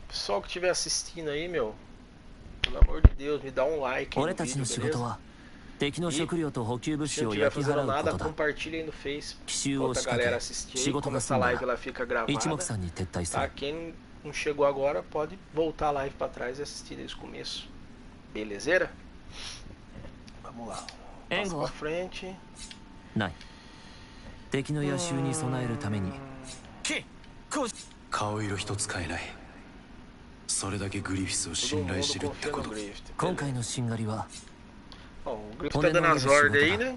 Pessoal que estiver assistindo aí, meu, pelo amor de Deus, me dá um like aí no vídeo, beleza? E, se não tiver fazendo nada, compartilha aí no Face pra galera assistir. Como essa live ela fica gravada, tá? Quem não chegou agora pode voltar a live pra trás e assistir desde o começo. Belezeira? Vamos lá. Passa pra frente. Não. 敵の野襲に備えるために。けこ顔色一つ変えない。それだけグリフィスを信頼してるってこと。今回のシンガリは骨の上の仕事だ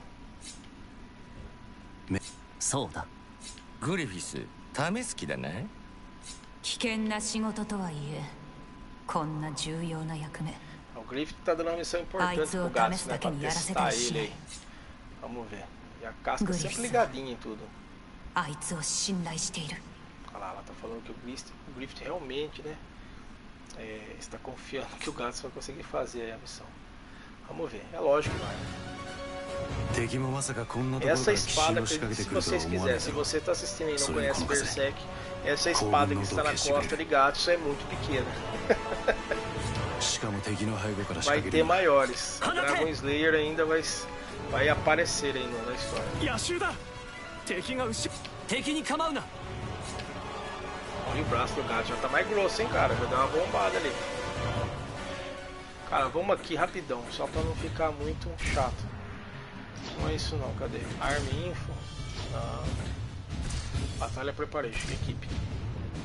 そうだ。グリフィス試す気だね。危険な仕事とはいえこんな重要な役目。あいつを試すだけにやらせてほしい。Vamos ver. E a casca é sempre ligadinha em tudo. Olha lá, ela tá falando que o Griffith, o Griffith realmente, né? É, está confiando que o Gats vai conseguir fazer a missão. Vamos ver, é lógico, vai. Essa espada, que, se vocês quiserem, se você está assistindo e não conhece Berserk, essa espada que está na costa de Gats é muito pequena. vai ter maiores. Dragon Slayer ainda vai vai aparecer ainda na história. Olha o braço do gato, já tá mais grosso, hein, cara? Já deu uma bombada ali. Cara, vamos aqui rapidão, só pra não ficar muito chato. Não é isso não, cadê? Arm Info. Ah, Batalha Preparation, equipe.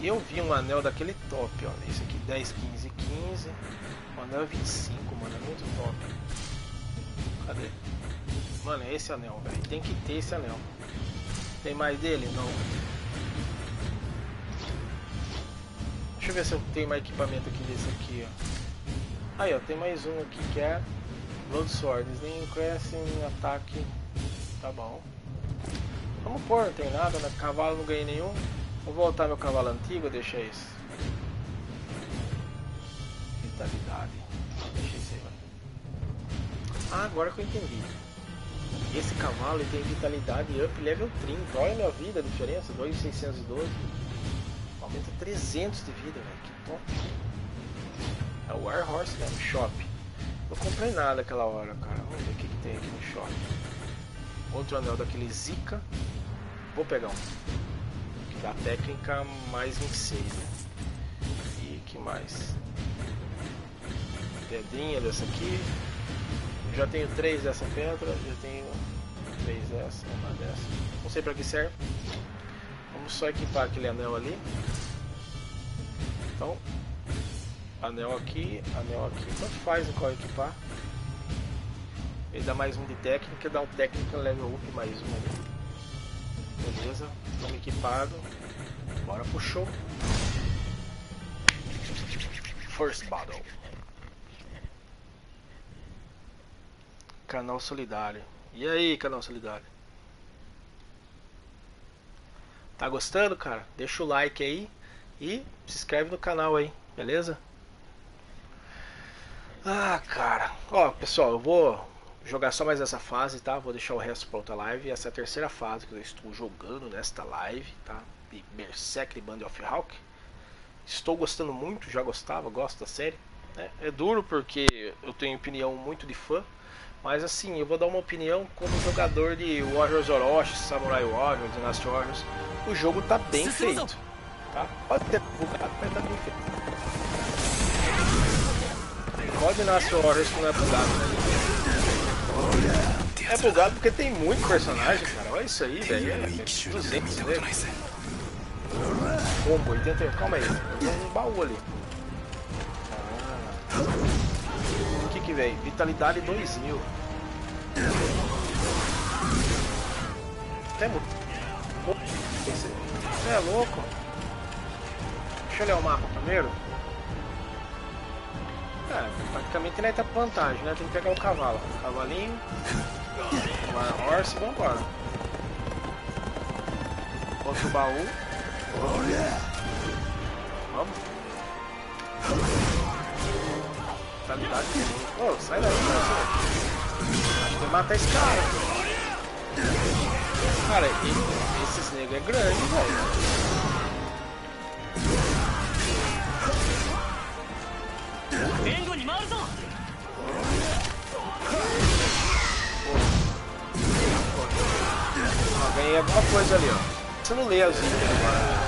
Eu vi um anel daquele top, ó. Esse aqui 10, 15, 15. O anel é 25, mano. É muito top. Cadê? Mano, é esse anel, velho. Tem que ter esse anel. Tem mais dele? Não. Deixa eu ver se eu tenho mais equipamento aqui desse aqui, ó. Aí, ó, tem mais um aqui que é Blood Sword. Nem cresce em ataque. Tá bom. Vamos pôr, não tem nada, né? Cavalo não ganhei nenhum. Vou voltar meu cavalo antigo, deixa esse. Vitalidade. Deixa esse aí. Ah, agora que eu entendi. Esse cavalo tem vitalidade up level 30. Olha a minha vida, a diferença, 2,612. Aumenta 300 de vida, velho. Que top. É o War Horse né, no shop. Não comprei nada aquela hora, cara. Vamos ver o que, que tem aqui no shop. Outro anel daquele Zika. Vou pegar um. Que dá técnica mais 26. Né? E que mais? Pedrinha dessa aqui. Já tenho três dessa pedra. Já tenho três dessa, uma dessa. Não sei pra que serve. Vamos só equipar aquele anel ali. Então, anel aqui, anel aqui, tanto faz em qual equipar. Ele dá mais um de técnica, dá um técnica level up mais um ali. Beleza, estamos equipados. Bora pro show. First Battle. Canal Solidário. E aí, canal Solidário? Tá gostando, cara? Deixa o like aí e se inscreve no canal aí, beleza? Ah, cara. Ó, pessoal, eu vou jogar só mais essa fase, tá? Vou deixar o resto para outra live. Essa é a terceira fase que eu estou jogando nesta live, tá? De Berserk Band of Hawk. Estou gostando muito, já gostava, gosto da série. Né? É duro porque eu tenho opinião muito de fã. Mas assim, eu vou dar uma opinião como jogador de Warriors Orochi, Samurai Warriors, Dynasty Warriors. O jogo tá bem feito. Tá? Pode ter bugado, mas tá bem feito. Qual Dynasty Warriors que não é bugado, né? É bugado porque tem muito personagem, cara. Olha isso aí, velho. É 200, né? Combo, 80. Calma aí. Tem um baú ali. Ah. O que que veio? Vitalidade 2000. É muito. Você é louco? Deixa eu olhar o mapa primeiro. É, praticamente tá com vantagem, né? Tem que pegar o cavalo. Cavalinho. Uma horse, vambora. Outro baú. Vamos. Vitalidade. Ô, oh, sai daí, cara. Acho que vou matar esse cara. Cara, esse, negro é grande, velho. Bengo de ganhei alguma coisa ali, ó. Você não lê as itens, mano.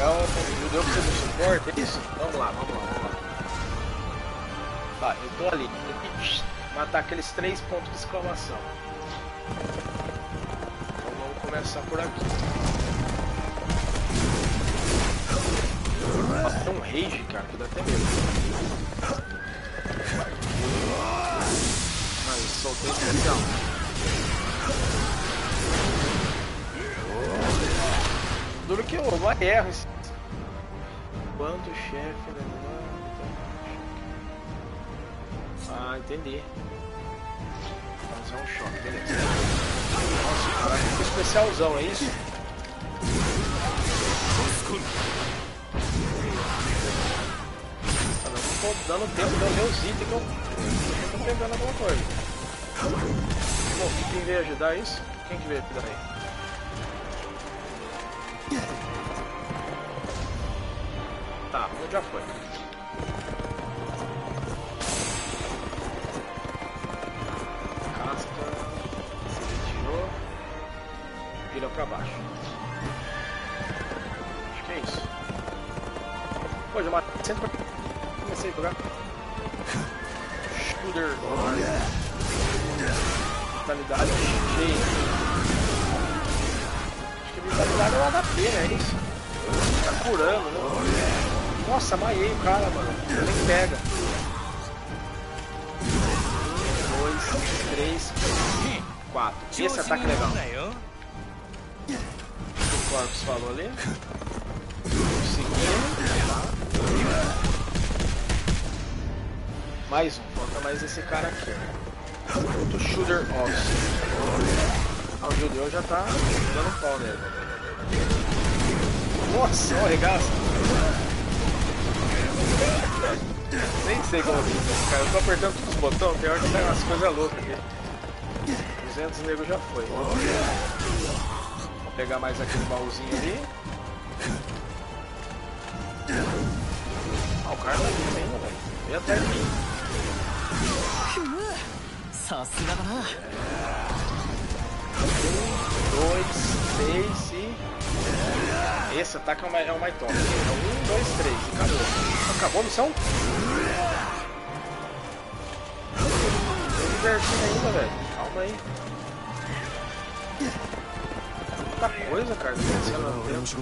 É um judeu que você não suporta, é isso? Vamos lá, vamos lá. Tá, eu tô ali. Matar aqueles três pontos de exclamação. Então vamos começar por aqui. Nossa, tem um rage, cara, que dá até medo. Mas soltei especial. Duro que eu não erro. esse- Quando o chefe levanta. Ah, entendi. Fazer um choque, beleza. Nossa, caraca, que especialzão, é isso? Ah, não tô dando tempo de eu ver os itens que eu eu tô pegando alguma coisa. Bom, quem veio ajudar isso? Quem que veio ajudar aí? Tá, onde já foi? Sempre pra... Comecei a jogar. Shooter. Vitalidade cheia. Acho que vitalidade é o HP, né? É isso? Tá curando, né? Nossa, maiei o cara, mano. Nem pega. Um, dois, três, quatro. Esse ataque é legal. O Corpus falou ali. Seguindo. Tá. Mais um. Falta mais esse cara aqui. Outro Shooter Office. Ah, o Judeu já tá dando pau nele. Nossa, olha o regaço. Nem sei como fiz isso, cara. Eu tô apertando todos os botões, tem hora que sai umas coisas loucas aqui. 200 negros já foi. Vou pegar mais aquele baúzinho ali. Ah, o cara tá vindo ainda, velho. Veio atrás de mim. さすがだな dois, três e. Esse ataque é o mais, é o mais top. É um, dois, três. E acabou. Acabou a missão? Tô divertindo ainda, velho. Calma aí. Muita coisa, cara. que tá acontecendo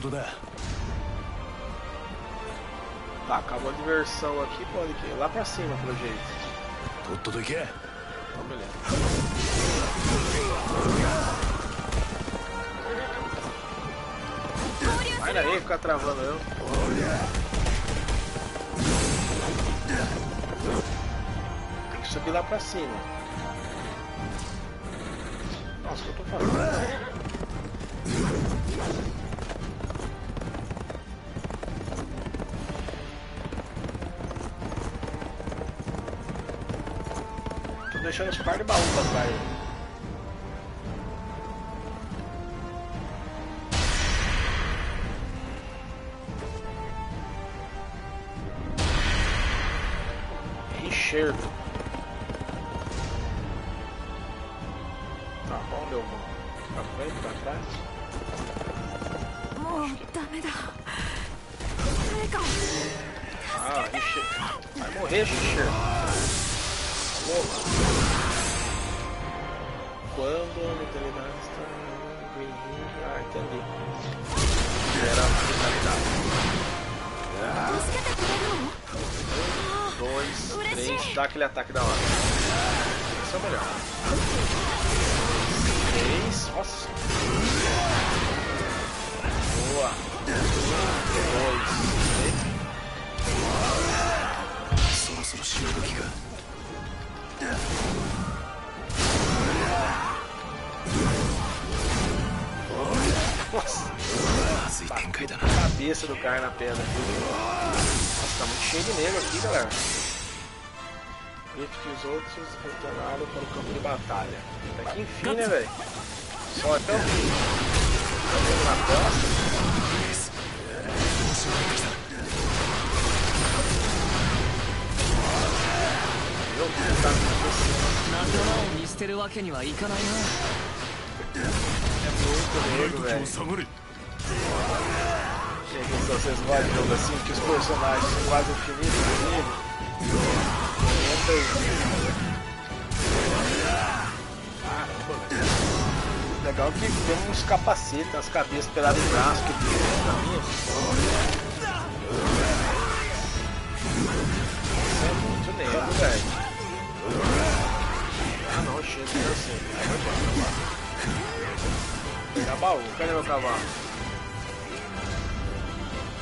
Tá, acabou a diversão aqui, pode que lá pra cima, pelo jeito. Tudo que é? Então, beleza. Vai daí, ficar travando eu. Tem que subir lá pra cima. Nossa, o que eu tô fazendo? deixando os par de baú pra trás. Richard. Tá, pra onde eu vou? Pra frente, pra trás? もうダメだ誰か Ah, Richard. Vai morrer, Richard. Louco. Quando a vitalidade está green ring. Ah, entendi. Era a vitalidade. 助けてくれるの Dois, três, dá aquele ataque da hora. Esse é o melhor. Três, nossa. Boa. Dois, três. そろそろ潮時か nossa. Cabeça do cara na pedra. Nossa, tá muito cheio de negro aqui, galera. visto que os outros retornaram para o campo de batalha. Tá até que enfim, né, velho? Só até o fim. Tá vendo na costa. Meu Deus, tá 仲間を見捨てるわけにはいかないな É muito negro, 時 velho. を下がれ Gente, então vocês vão de jogo assim que os personagens são quase infinitos de nível. Entra aí. Caramba, velho. Legal que tem uns capacetes, as cabeças peladas de braço que tem na minha. Isso é muito nego, velho. Ah não, chega vai embora. Pegar baú, cadê meu cavalo?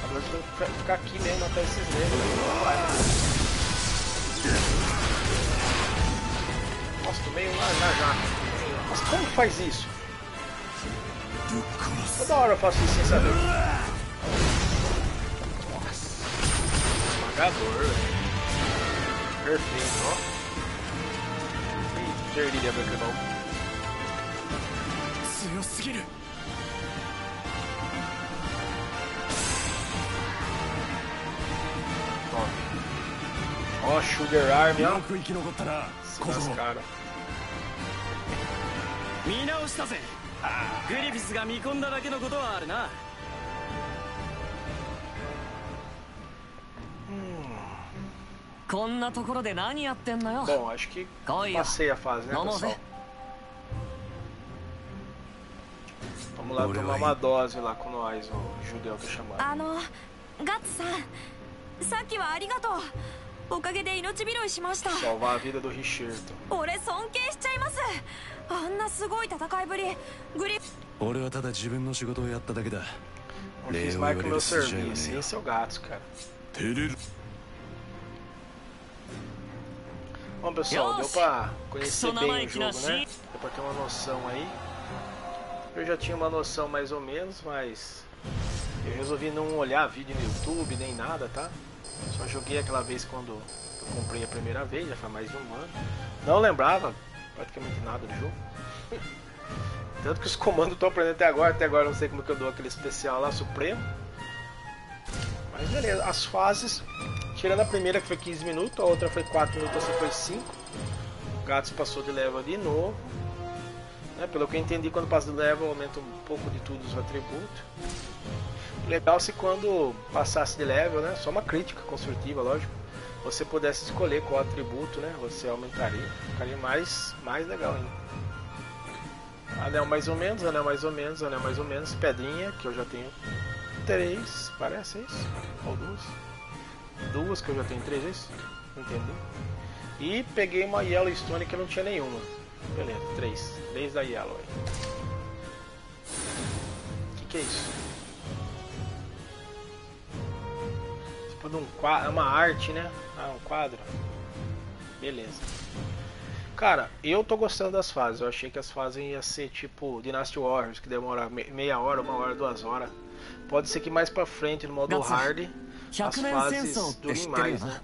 Agora eu vou ficar aqui mesmo matar esses negros. Não. Nossa, tomei um lá já já. Mas como que faz isso? Toda hora eu faço isso sem saber. Nossa. Esmagador, velho. Perfeito, ó. 強すぎる。Ó, Sugar Arm, よ。ó. く生き残ったな Se 小僧 lascaram. 見直したぜ。グリフィスが見込んだだけのことはあるなこんなところで何やってんのよ Bom, acho que passei a fase, né, Vamos pessoal? Vamos lá tomar uma dose lá com nós, o judeu tá chamando. あのガッツさんさっきはありがとうおかげで命拾いしました Salvar a vida do Richard. 俺尊敬しちゃいますあんなすごい戦いぶりグリ俺はただ自分の仕事をやっただけだ Não fiz Leo mais que o meu Evaristo serviço. Jânio. Esse é o gato, cara. 照れる Bom, pessoal, deu pra conhecer bem o jogo, né? Deu pra ter uma noção aí. Eu já tinha uma noção mais ou menos, mas eu resolvi não olhar vídeo no YouTube nem nada, tá? Só joguei aquela vez quando eu comprei a primeira vez, já faz mais de um ano. Não lembrava praticamente nada do jogo. Tanto que os comandos tô aprendendo até agora, até agora não sei como que eu dou aquele especial lá, Supremo. Mas beleza, as fases, tirando a primeira que foi 15 minutos, a outra foi 4 minutos, essa foi 5. O Gatos passou de level de novo. Né, pelo que eu entendi, quando passa de level aumenta um pouco de tudo os atributos. Legal se quando passasse de level, né, só uma crítica construtiva, lógico, você pudesse escolher qual atributo né, você aumentaria. Ficaria mais, mais legal ainda. Anel mais ou menos, anel mais ou menos, anel mais ou menos, pedrinha, que eu já tenho três, parece isso? Ou duas? Duas que eu já tenho três, é isso? Não entendi. E peguei uma Yellowstone que eu não tinha nenhuma. Beleza, três. Três da Yellow aí. O que, que é isso? Tipo de um quadro. É uma arte, né? Ah, um quadro. Beleza. Cara, eu tô gostando das fases. Eu achei que as fases iam ser tipo Dynasty Warriors, que demora me- meia hora, uma hora, duas horas. Pode ser que mais pra frente, no modo Guts, hard, as é fases do animais, né? né?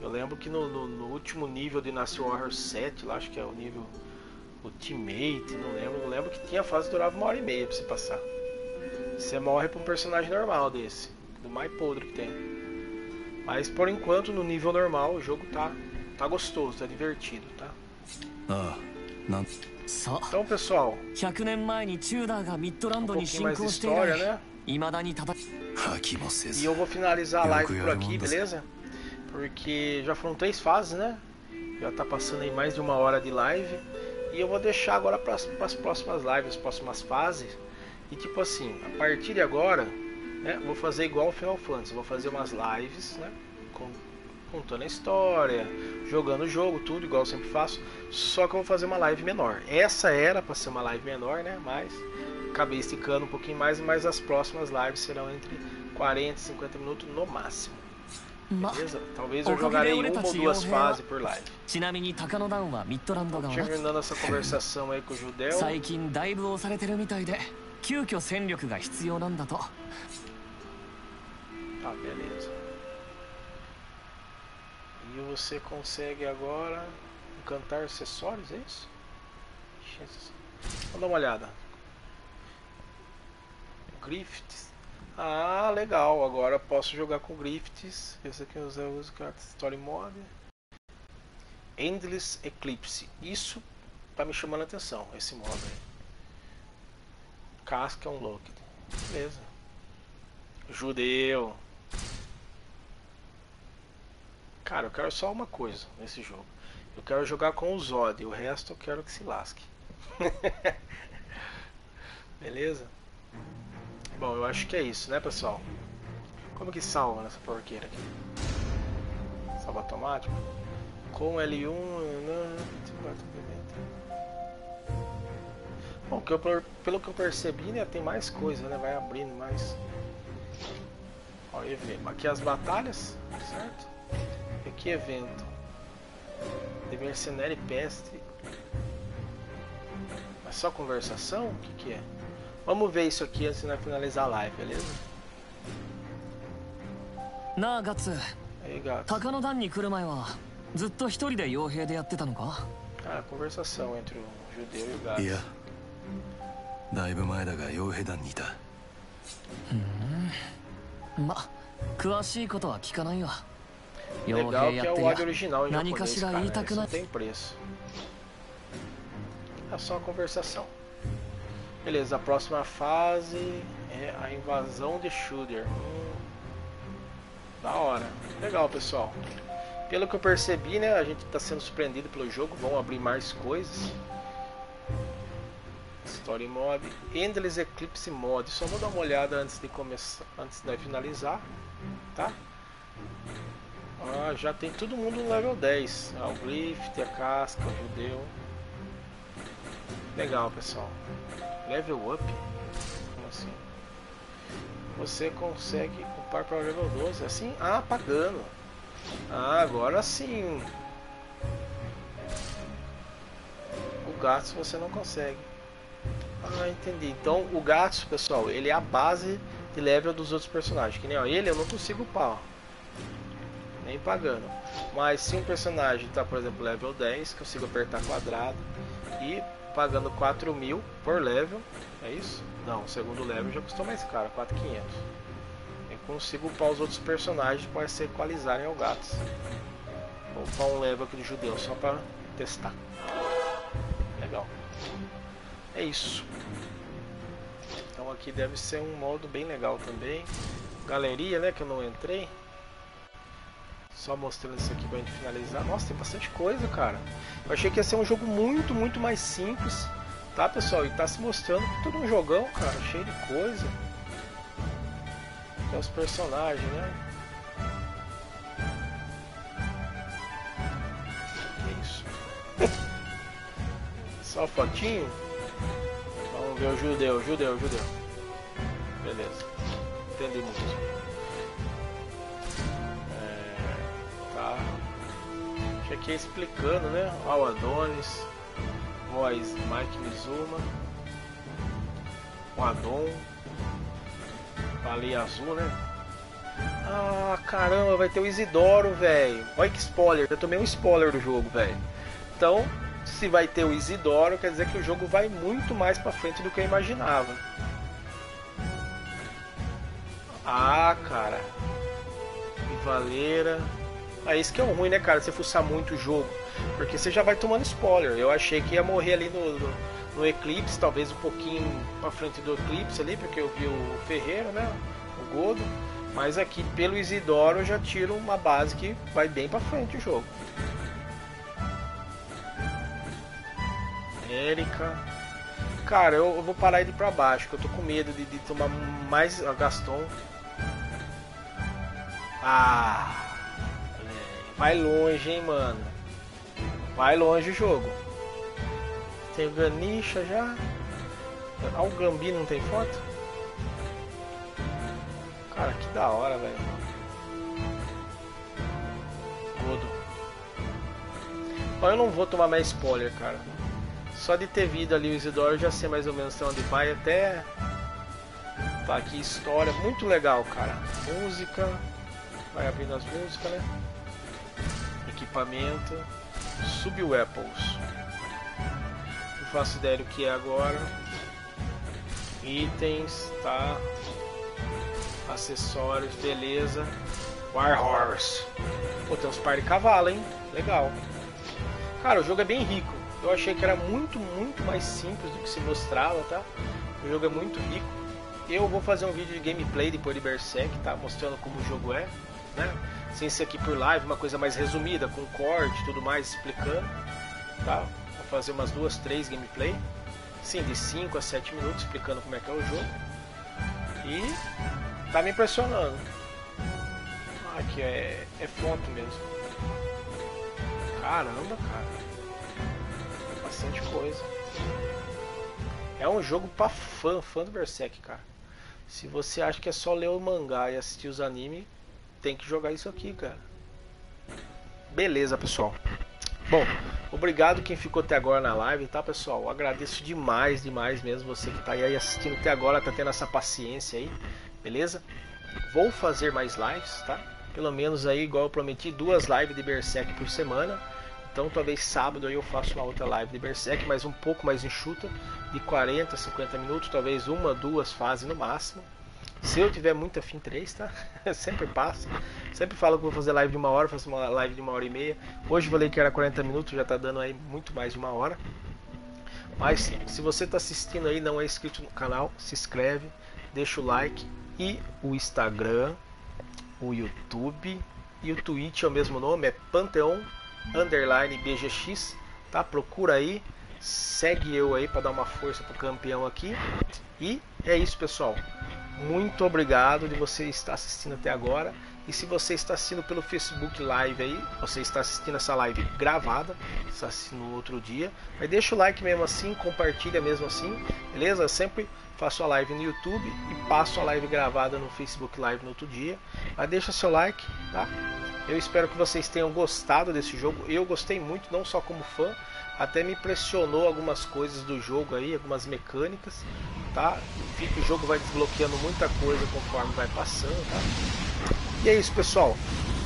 Eu lembro que no, no, no último nível de Nasce Warrior 7, lá acho que é o nível Ultimate, não lembro. Eu lembro que tinha fase que durava uma hora e meia pra você passar. Você morre pra um personagem normal desse, do mais podre que tem. Mas por enquanto, no nível normal, o jogo tá, tá gostoso, tá divertido, tá? Ah, não. Então, pessoal, um pouquinho mais de história, né? E eu vou finalizar a live por aqui, beleza? Porque já foram três fases, né? Já tá passando aí mais de uma hora de live. E eu vou deixar agora para as próximas lives, as próximas fases. E tipo assim, a partir de agora, né, vou fazer igual o Final Fantasy. Vou fazer umas lives, né? Contando a história, jogando o jogo, tudo igual eu sempre faço. Só que eu vou fazer uma live menor. Essa era para ser uma live menor, né? Mas acabei esticando um pouquinho mais, mas as próximas lives serão entre 40 e 50 minutos no máximo. ま Beleza? Talvez eu Ô, jogarei Gabriel, uma ou tá duas cheio, fases por live. ちなみに高野ダウンはミッドランド側な Terminando essa conversação aí com o Judeu. 最近だいぶ押されてるみたいで急遽戦力が必要なんだと Tá, beleza. E você consegue agora encantar acessórios, é isso? Jesus. Vamos dar uma olhada. Grifts. Ah, legal. Agora posso jogar com Grifts. Esse aqui eu uso carta Story Mode. Endless Eclipse. Isso tá me chamando a atenção, esse modo aí. Casca Unlocked. Beleza. Judeu. Cara, eu quero só uma coisa nesse jogo. Eu quero jogar com o Zod, o resto eu quero que se lasque. Beleza? Bom, eu acho que é isso, né, pessoal? Como que salva nessa porqueira aqui? Salva automático? Com L1... Né? Bom, que eu, pelo que eu percebi, né, tem mais coisa, né? Vai abrindo mais. Ó, evento. Aqui as batalhas, certo? E aqui evento. De mercenário e peste. Mas só conversação? O que, que é? Vamos ver isso aqui antes de finalizar a live, beleza? なあガッツ Aí, gato. 鷹の段に来る前はずっと一人で傭兵でやってたのか Ah, conversação entre o judeu e o gato. いやだいぶ前だが傭兵団にいたま詳しいことは聞かないわ傭 Legal 兵 que や é って o りゃ áudio original em 何か japonês, しら cara. 言いたく Isso な não tem preço. É só conversação. Beleza, a próxima fase é a invasão de Shooter. Da hora. Legal, pessoal. Pelo que eu percebi, né, a gente está sendo surpreendido pelo jogo. Vão abrir mais coisas. Story Mode, Endless Eclipse Mode. Só vou dar uma olhada antes de começar, antes de finalizar, tá? Ah, já tem todo mundo no level 10. Ah, o Griffith, a Casca, o Judeu. Legal, pessoal. Level up? Como assim? Você consegue upar para o level 12. Assim? Ah, pagando. Ah, agora sim. O Gatos você não consegue. Ah, entendi. Então o Gatos, pessoal, ele é a base de level dos outros personagens. Que nem ó, ele eu não consigo upar. Ó. Nem pagando. Mas se um personagem tá, por exemplo, level 10, consigo apertar quadrado e pagando 4 mil por level. É isso? Não, segundo level já custou mais caro, 4.500. Eu consigo upar os outros personagens para se equalizarem ao gatos. Vou upar um level aqui de judeu só para testar. Legal. É isso. Então aqui deve ser um modo bem legal também. Galeria, né? Que eu não entrei. Só mostrando isso aqui pra gente finalizar. Nossa, tem bastante coisa, cara. Eu achei que ia ser um jogo muito, muito mais simples. Tá, pessoal? E tá se mostrando tudo um jogão, cara. Cheio de coisa. Tem os personagens, né? Que isso? Só fotinho? Vamos ver o judeu, judeu, judeu. Beleza. Entendi muito. Chequei explicando, né? Al Adonis, voz Mike Mizuma, o Adon, Baleia Azul, né? Ah, caramba, vai ter o Isidoro, velho. Olha que spoiler, eu tomei um spoiler do jogo, velho. Então, se vai ter o Isidoro, quer dizer que o jogo vai muito mais pra frente do que eu imaginava. Ah, cara. Valeira. É isso que é ruim, né, cara? Você fuçar muito o jogo. Porque você já vai tomando spoiler. Eu achei que ia morrer ali no, no, no Eclipse, talvez um pouquinho pra frente do Eclipse ali, porque eu vi o Ferreira, né? O Godo. Mas aqui pelo Isidoro eu já tiro uma base que vai bem pra frente o jogo. Érica. Cara, eu, eu vou parar ele pra baixo, que eu tô com medo de, de tomar mais a Gaston. Ah, vai longe, hein, mano. Vai longe o jogo. Tem o Ganisha já. Ah, o Gambi não tem foto? Cara, que da hora, velho. Godo. Bom, eu não vou tomar mais spoiler, cara. Só de ter vindo ali o Isidoro, eu já sei mais ou menos onde vai até. Tá aqui, história. Muito legal, cara. Música. Vai abrindo as músicas, né? Equipamento. Sub-weapons. Não faço ideia do que é agora. Itens, tá? Acessórios, beleza. War Horse. Pô, tem uns par de cavalo, hein? Legal. Cara, o jogo é bem rico. Eu achei que era muito, muito mais simples do que se mostrava, tá? O jogo é muito rico. Eu vou fazer um vídeo de gameplay depois de Berserk, tá? Mostrando como o jogo é, né? Sem ser aqui por live, uma coisa mais resumida, com corte tudo mais, explicando, tá? Vou fazer umas duas, três gameplay. sim, de 5 a 7 minutos explicando como é que é o jogo. E tá me impressionando. Ah, aqui é, é foto mesmo. Caramba, cara. Bastante coisa. É um jogo pra fã, fã do Berserk, cara. Se você acha que é só ler o mangá e assistir os animes, tem que jogar isso aqui, cara. Beleza, pessoal. Bom, obrigado quem ficou até agora na live, tá, pessoal? Eu agradeço demais, demais mesmo você que tá aí assistindo até agora, tá tendo essa paciência aí, beleza? Vou fazer mais lives, tá? Pelo menos aí, igual eu prometi, duas lives de Berserk por semana. Então talvez sábado aí eu faço uma outra live de Berserk, mas um pouco mais enxuta, de 40, 50 minutos, talvez uma, duas fases no máximo. Se eu tiver muito afim, três, tá? sempre passa. Sempre falo que vou fazer live de uma hora, faço uma live de uma hora e meia. Hoje falei que era 40 minutos, já tá dando aí muito mais de uma hora. Mas se você está assistindo aí não é inscrito no canal, se inscreve, deixa o like e o Instagram, o YouTube e o Twitch é o mesmo nome, é Pantheon underline BGX, tá? Procura aí, segue eu aí para dar uma força pro campeão aqui. E é isso, pessoal. Muito obrigado de você estar assistindo até agora. E se você está assistindo pelo Facebook Live aí, você está assistindo essa live gravada, está assistindo outro dia, mas deixa o like mesmo assim, compartilha mesmo assim, beleza? Eu sempre faço a live no YouTube e passo a live gravada no Facebook Live no outro dia. Mas deixa seu like, tá? Eu espero que vocês tenham gostado desse jogo. Eu gostei muito, não só como fã, até me impressionou algumas coisas do jogo aí, algumas mecânicas, tá? O jogo vai desbloqueando muita coisa conforme vai passando, tá? E é isso, pessoal.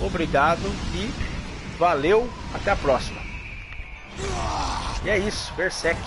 Obrigado e valeu, até a próxima. E é isso, Berserk.